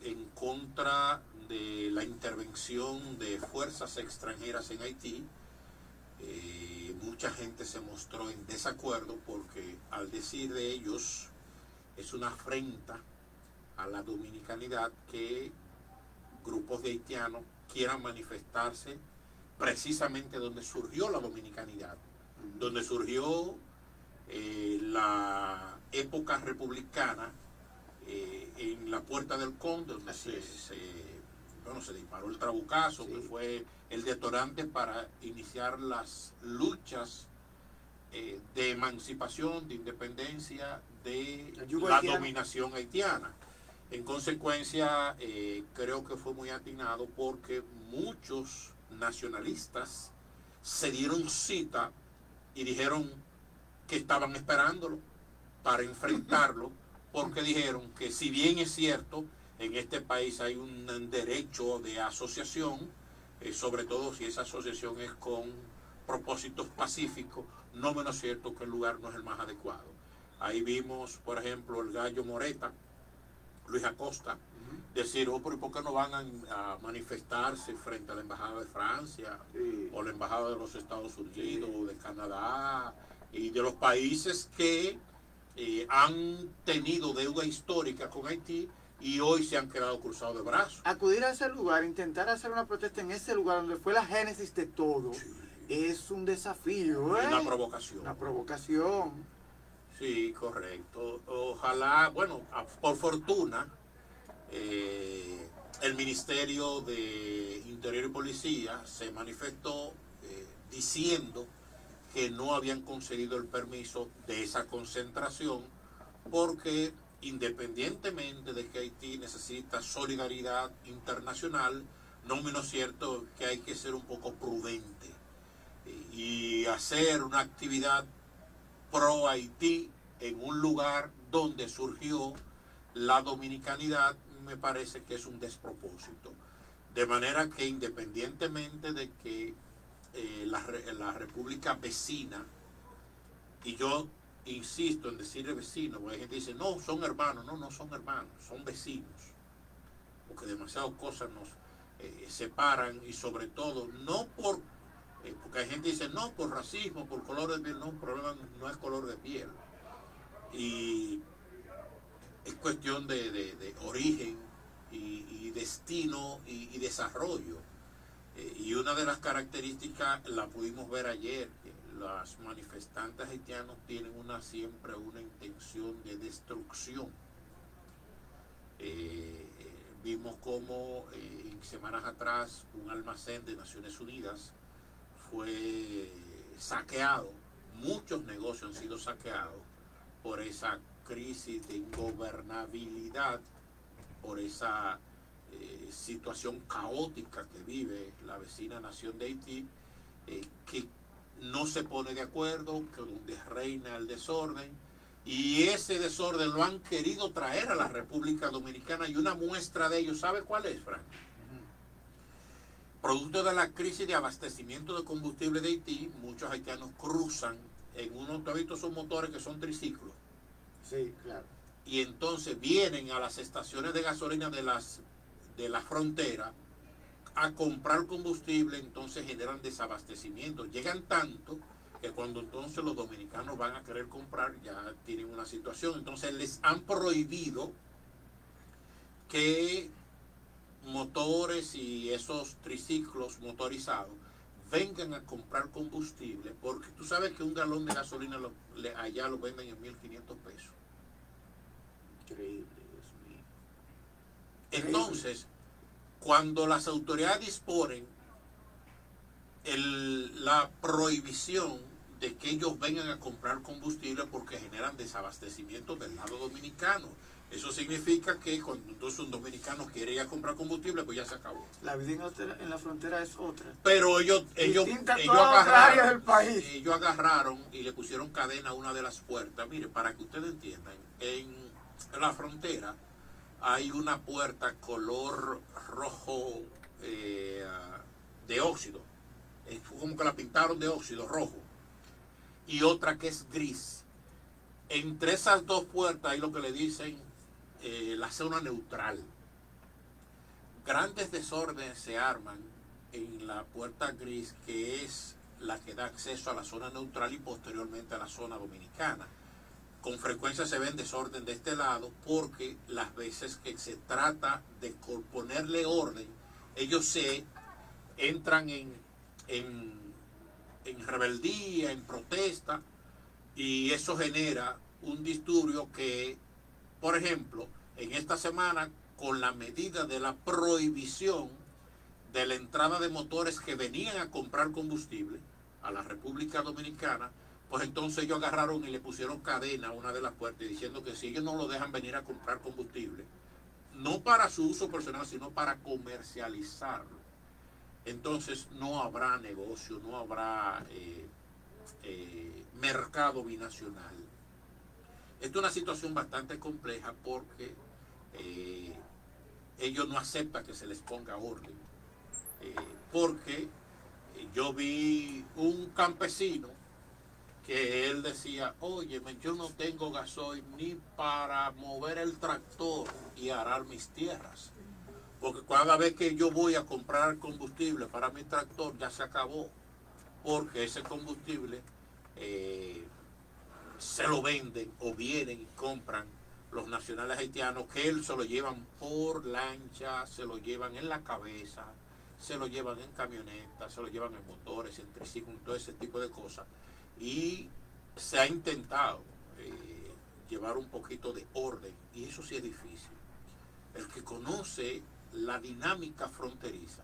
en contra de la intervención de fuerzas extranjeras en Haití. Eh, mucha gente se mostró en desacuerdo porque al decir de ellos es una afrenta a la dominicanidad que grupos de haitianos quieran manifestarse precisamente donde surgió la dominicanidad, donde surgió eh, la época republicana eh, en la Puerta del Conde, donde se, bueno, se disparó el trabucazo, que fue el detonante para iniciar las luchas eh, de emancipación, de independencia de la dominación haitiana. En consecuencia, eh, creo que fue muy atinado porque muchos nacionalistas se dieron cita y dijeron que estaban esperándolo para enfrentarlo, porque dijeron que si bien es cierto, en este país hay un derecho de asociación, eh, sobre todo si esa asociación es con propósitos pacíficos, no menos cierto que el lugar no es el más adecuado. Ahí vimos, por ejemplo, el gallo Moreta, Luis Acosta, decir, oh, pero ¿y ¿por qué no van a, a manifestarse frente a la Embajada de Francia Sí. o la Embajada de los Estados Unidos o de Canadá y de los países que eh, han tenido deuda histórica con Haití y hoy se han quedado cruzados de brazos? Acudir a ese lugar, intentar hacer una protesta en ese lugar donde fue la génesis de todo, es un desafío, Es ¿eh? una provocación. Una provocación. Sí, correcto. Ojalá, bueno, por fortuna, eh, el Ministerio de Interior y Policía se manifestó eh, diciendo que no habían concedido el permiso de esa concentración porque independientemente de que Haití necesita solidaridad internacional, no menos cierto que hay que ser un poco prudente eh, y hacer una actividad pro Haití en un lugar donde surgió la dominicanidad me parece que es un despropósito. De manera que independientemente de que eh, la, la república vecina, y yo insisto en decir vecino, porque hay gente que dice, no, son hermanos, no, no son hermanos, son vecinos, porque demasiadas cosas nos eh, separan y sobre todo, no por, eh, porque hay gente que dice, no, por racismo, por color de piel, no, un problema no es color de piel. Y es cuestión de, de- origen y, destino y, desarrollo. Eh, y una de las características la pudimos ver ayer, que los manifestantes haitianos tienen una siempre una intención de destrucción. Eh, vimos como en semanas atrás un almacén de Naciones Unidas fue saqueado, muchos negocios han sido saqueados por esa crisis de ingobernabilidad, por esa eh, situación caótica que vive la vecina nación de Haití, eh, que no se pone de acuerdo, que donde reina el desorden, Y ese desorden lo han querido traer a la República Dominicana y una muestra de ello, ¿sabe cuál es, Frank? Producto de la crisis de abastecimiento de combustible de Haití, muchos haitianos cruzan en unos, ¿tú has visto esos motores que son triciclos? Sí, claro. y entonces vienen a las estaciones de gasolina de las de la frontera a comprar combustible, entonces generan desabastecimiento. Llegan tanto que cuando entonces los dominicanos van a querer comprar ya tienen una situación. Entonces les han prohibido que motores y esos triciclos motorizados vengan a comprar combustible, porque tú sabes que un galón de gasolina lo- le- allá lo venden en 1.500 pesos. Increíble, Dios mío. Entonces, cuando las autoridades disponen el- la prohibición de que ellos vengan a comprar combustible porque generan desabastecimiento del lado dominicano, eso significa que cuando entonces un dominicano quiere ir a comprar combustible, pues ya se acabó. La vida en la- frontera es otra. Pero ellos, ellos, ellos áreas del país. ellos agarraron y le pusieron cadena a una de las puertas. Mire, para que ustedes entiendan, en la frontera hay una puerta color rojo eh, de óxido. Es como que la pintaron de óxido rojo. Y otra que es gris. Entre esas dos puertas hay lo que le dicen eh, la zona neutral. Grandes desórdenes se arman en la puerta gris, que es la que da acceso a la zona neutral y posteriormente a la zona dominicana. Con frecuencia se ven desorden de este lado porque las veces que se trata de ponerle orden, ellos se entran en, en, en rebeldía, en protesta, y eso genera un disturbio que, por ejemplo, en esta semana, con la medida de la prohibición de la entrada de motores que venían a comprar combustible a la República Dominicana, pues entonces ellos agarraron y le pusieron cadena a una de las puertas diciendo que si ellos no lo dejan venir a comprar combustible, no para su uso personal, sino para comercializarlo, entonces no habrá negocio, no habrá eh, eh, mercado binacional. Esta es una situación bastante compleja porque eh, ellos no aceptan que se les ponga orden. Eh, porque eh, yo vi un campesino que él decía, oye, yo no tengo gasoil ni para mover el tractor y arar mis tierras. Porque cada vez que yo voy a comprar combustible para mi tractor ya se acabó. Porque ese combustible se lo venden o vienen y compran los nacionales haitianos que él se lo llevan por lancha, se lo llevan en la cabeza, se lo llevan en camionetas, se lo llevan en motores, en triciclos, todo ese tipo de cosas. Y se ha intentado eh, llevar un poquito de orden y eso sí es difícil. El que conoce la dinámica fronteriza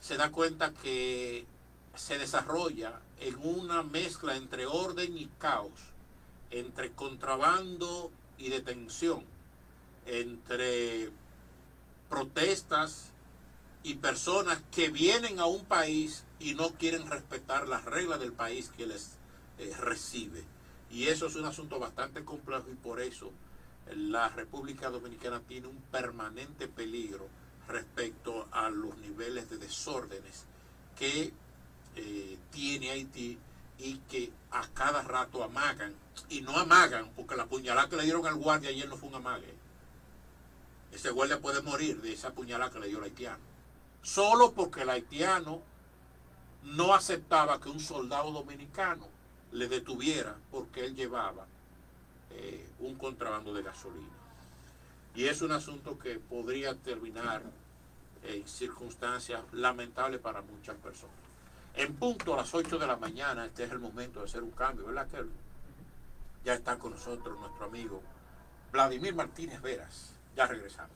se da cuenta que se desarrolla en una mezcla entre orden y caos, entre contrabando y detención, entre protestas y personas que vienen a un país y no quieren respetar las reglas del país que les eh, recibe. Y eso es un asunto bastante complejo y por eso la República Dominicana tiene un permanente peligro respecto a los niveles de desórdenes que eh, tiene Haití y que a cada rato amagan. Y no amagan, porque la puñalada que le dieron al guardia ayer no fue un amague. Ese guardia puede morir de esa puñalada que le dio el haitiano. Solo porque el haitiano no aceptaba que un soldado dominicano le detuviera porque él llevaba eh, un contrabando de gasolina. Y es un asunto que podría terminar en circunstancias lamentables para muchas personas. En punto a las 8 de la mañana, este es el momento de hacer un cambio, ¿verdad, Kelvin? Ya está con nosotros nuestro amigo Vladimir Martínez Veras. Ya regresamos.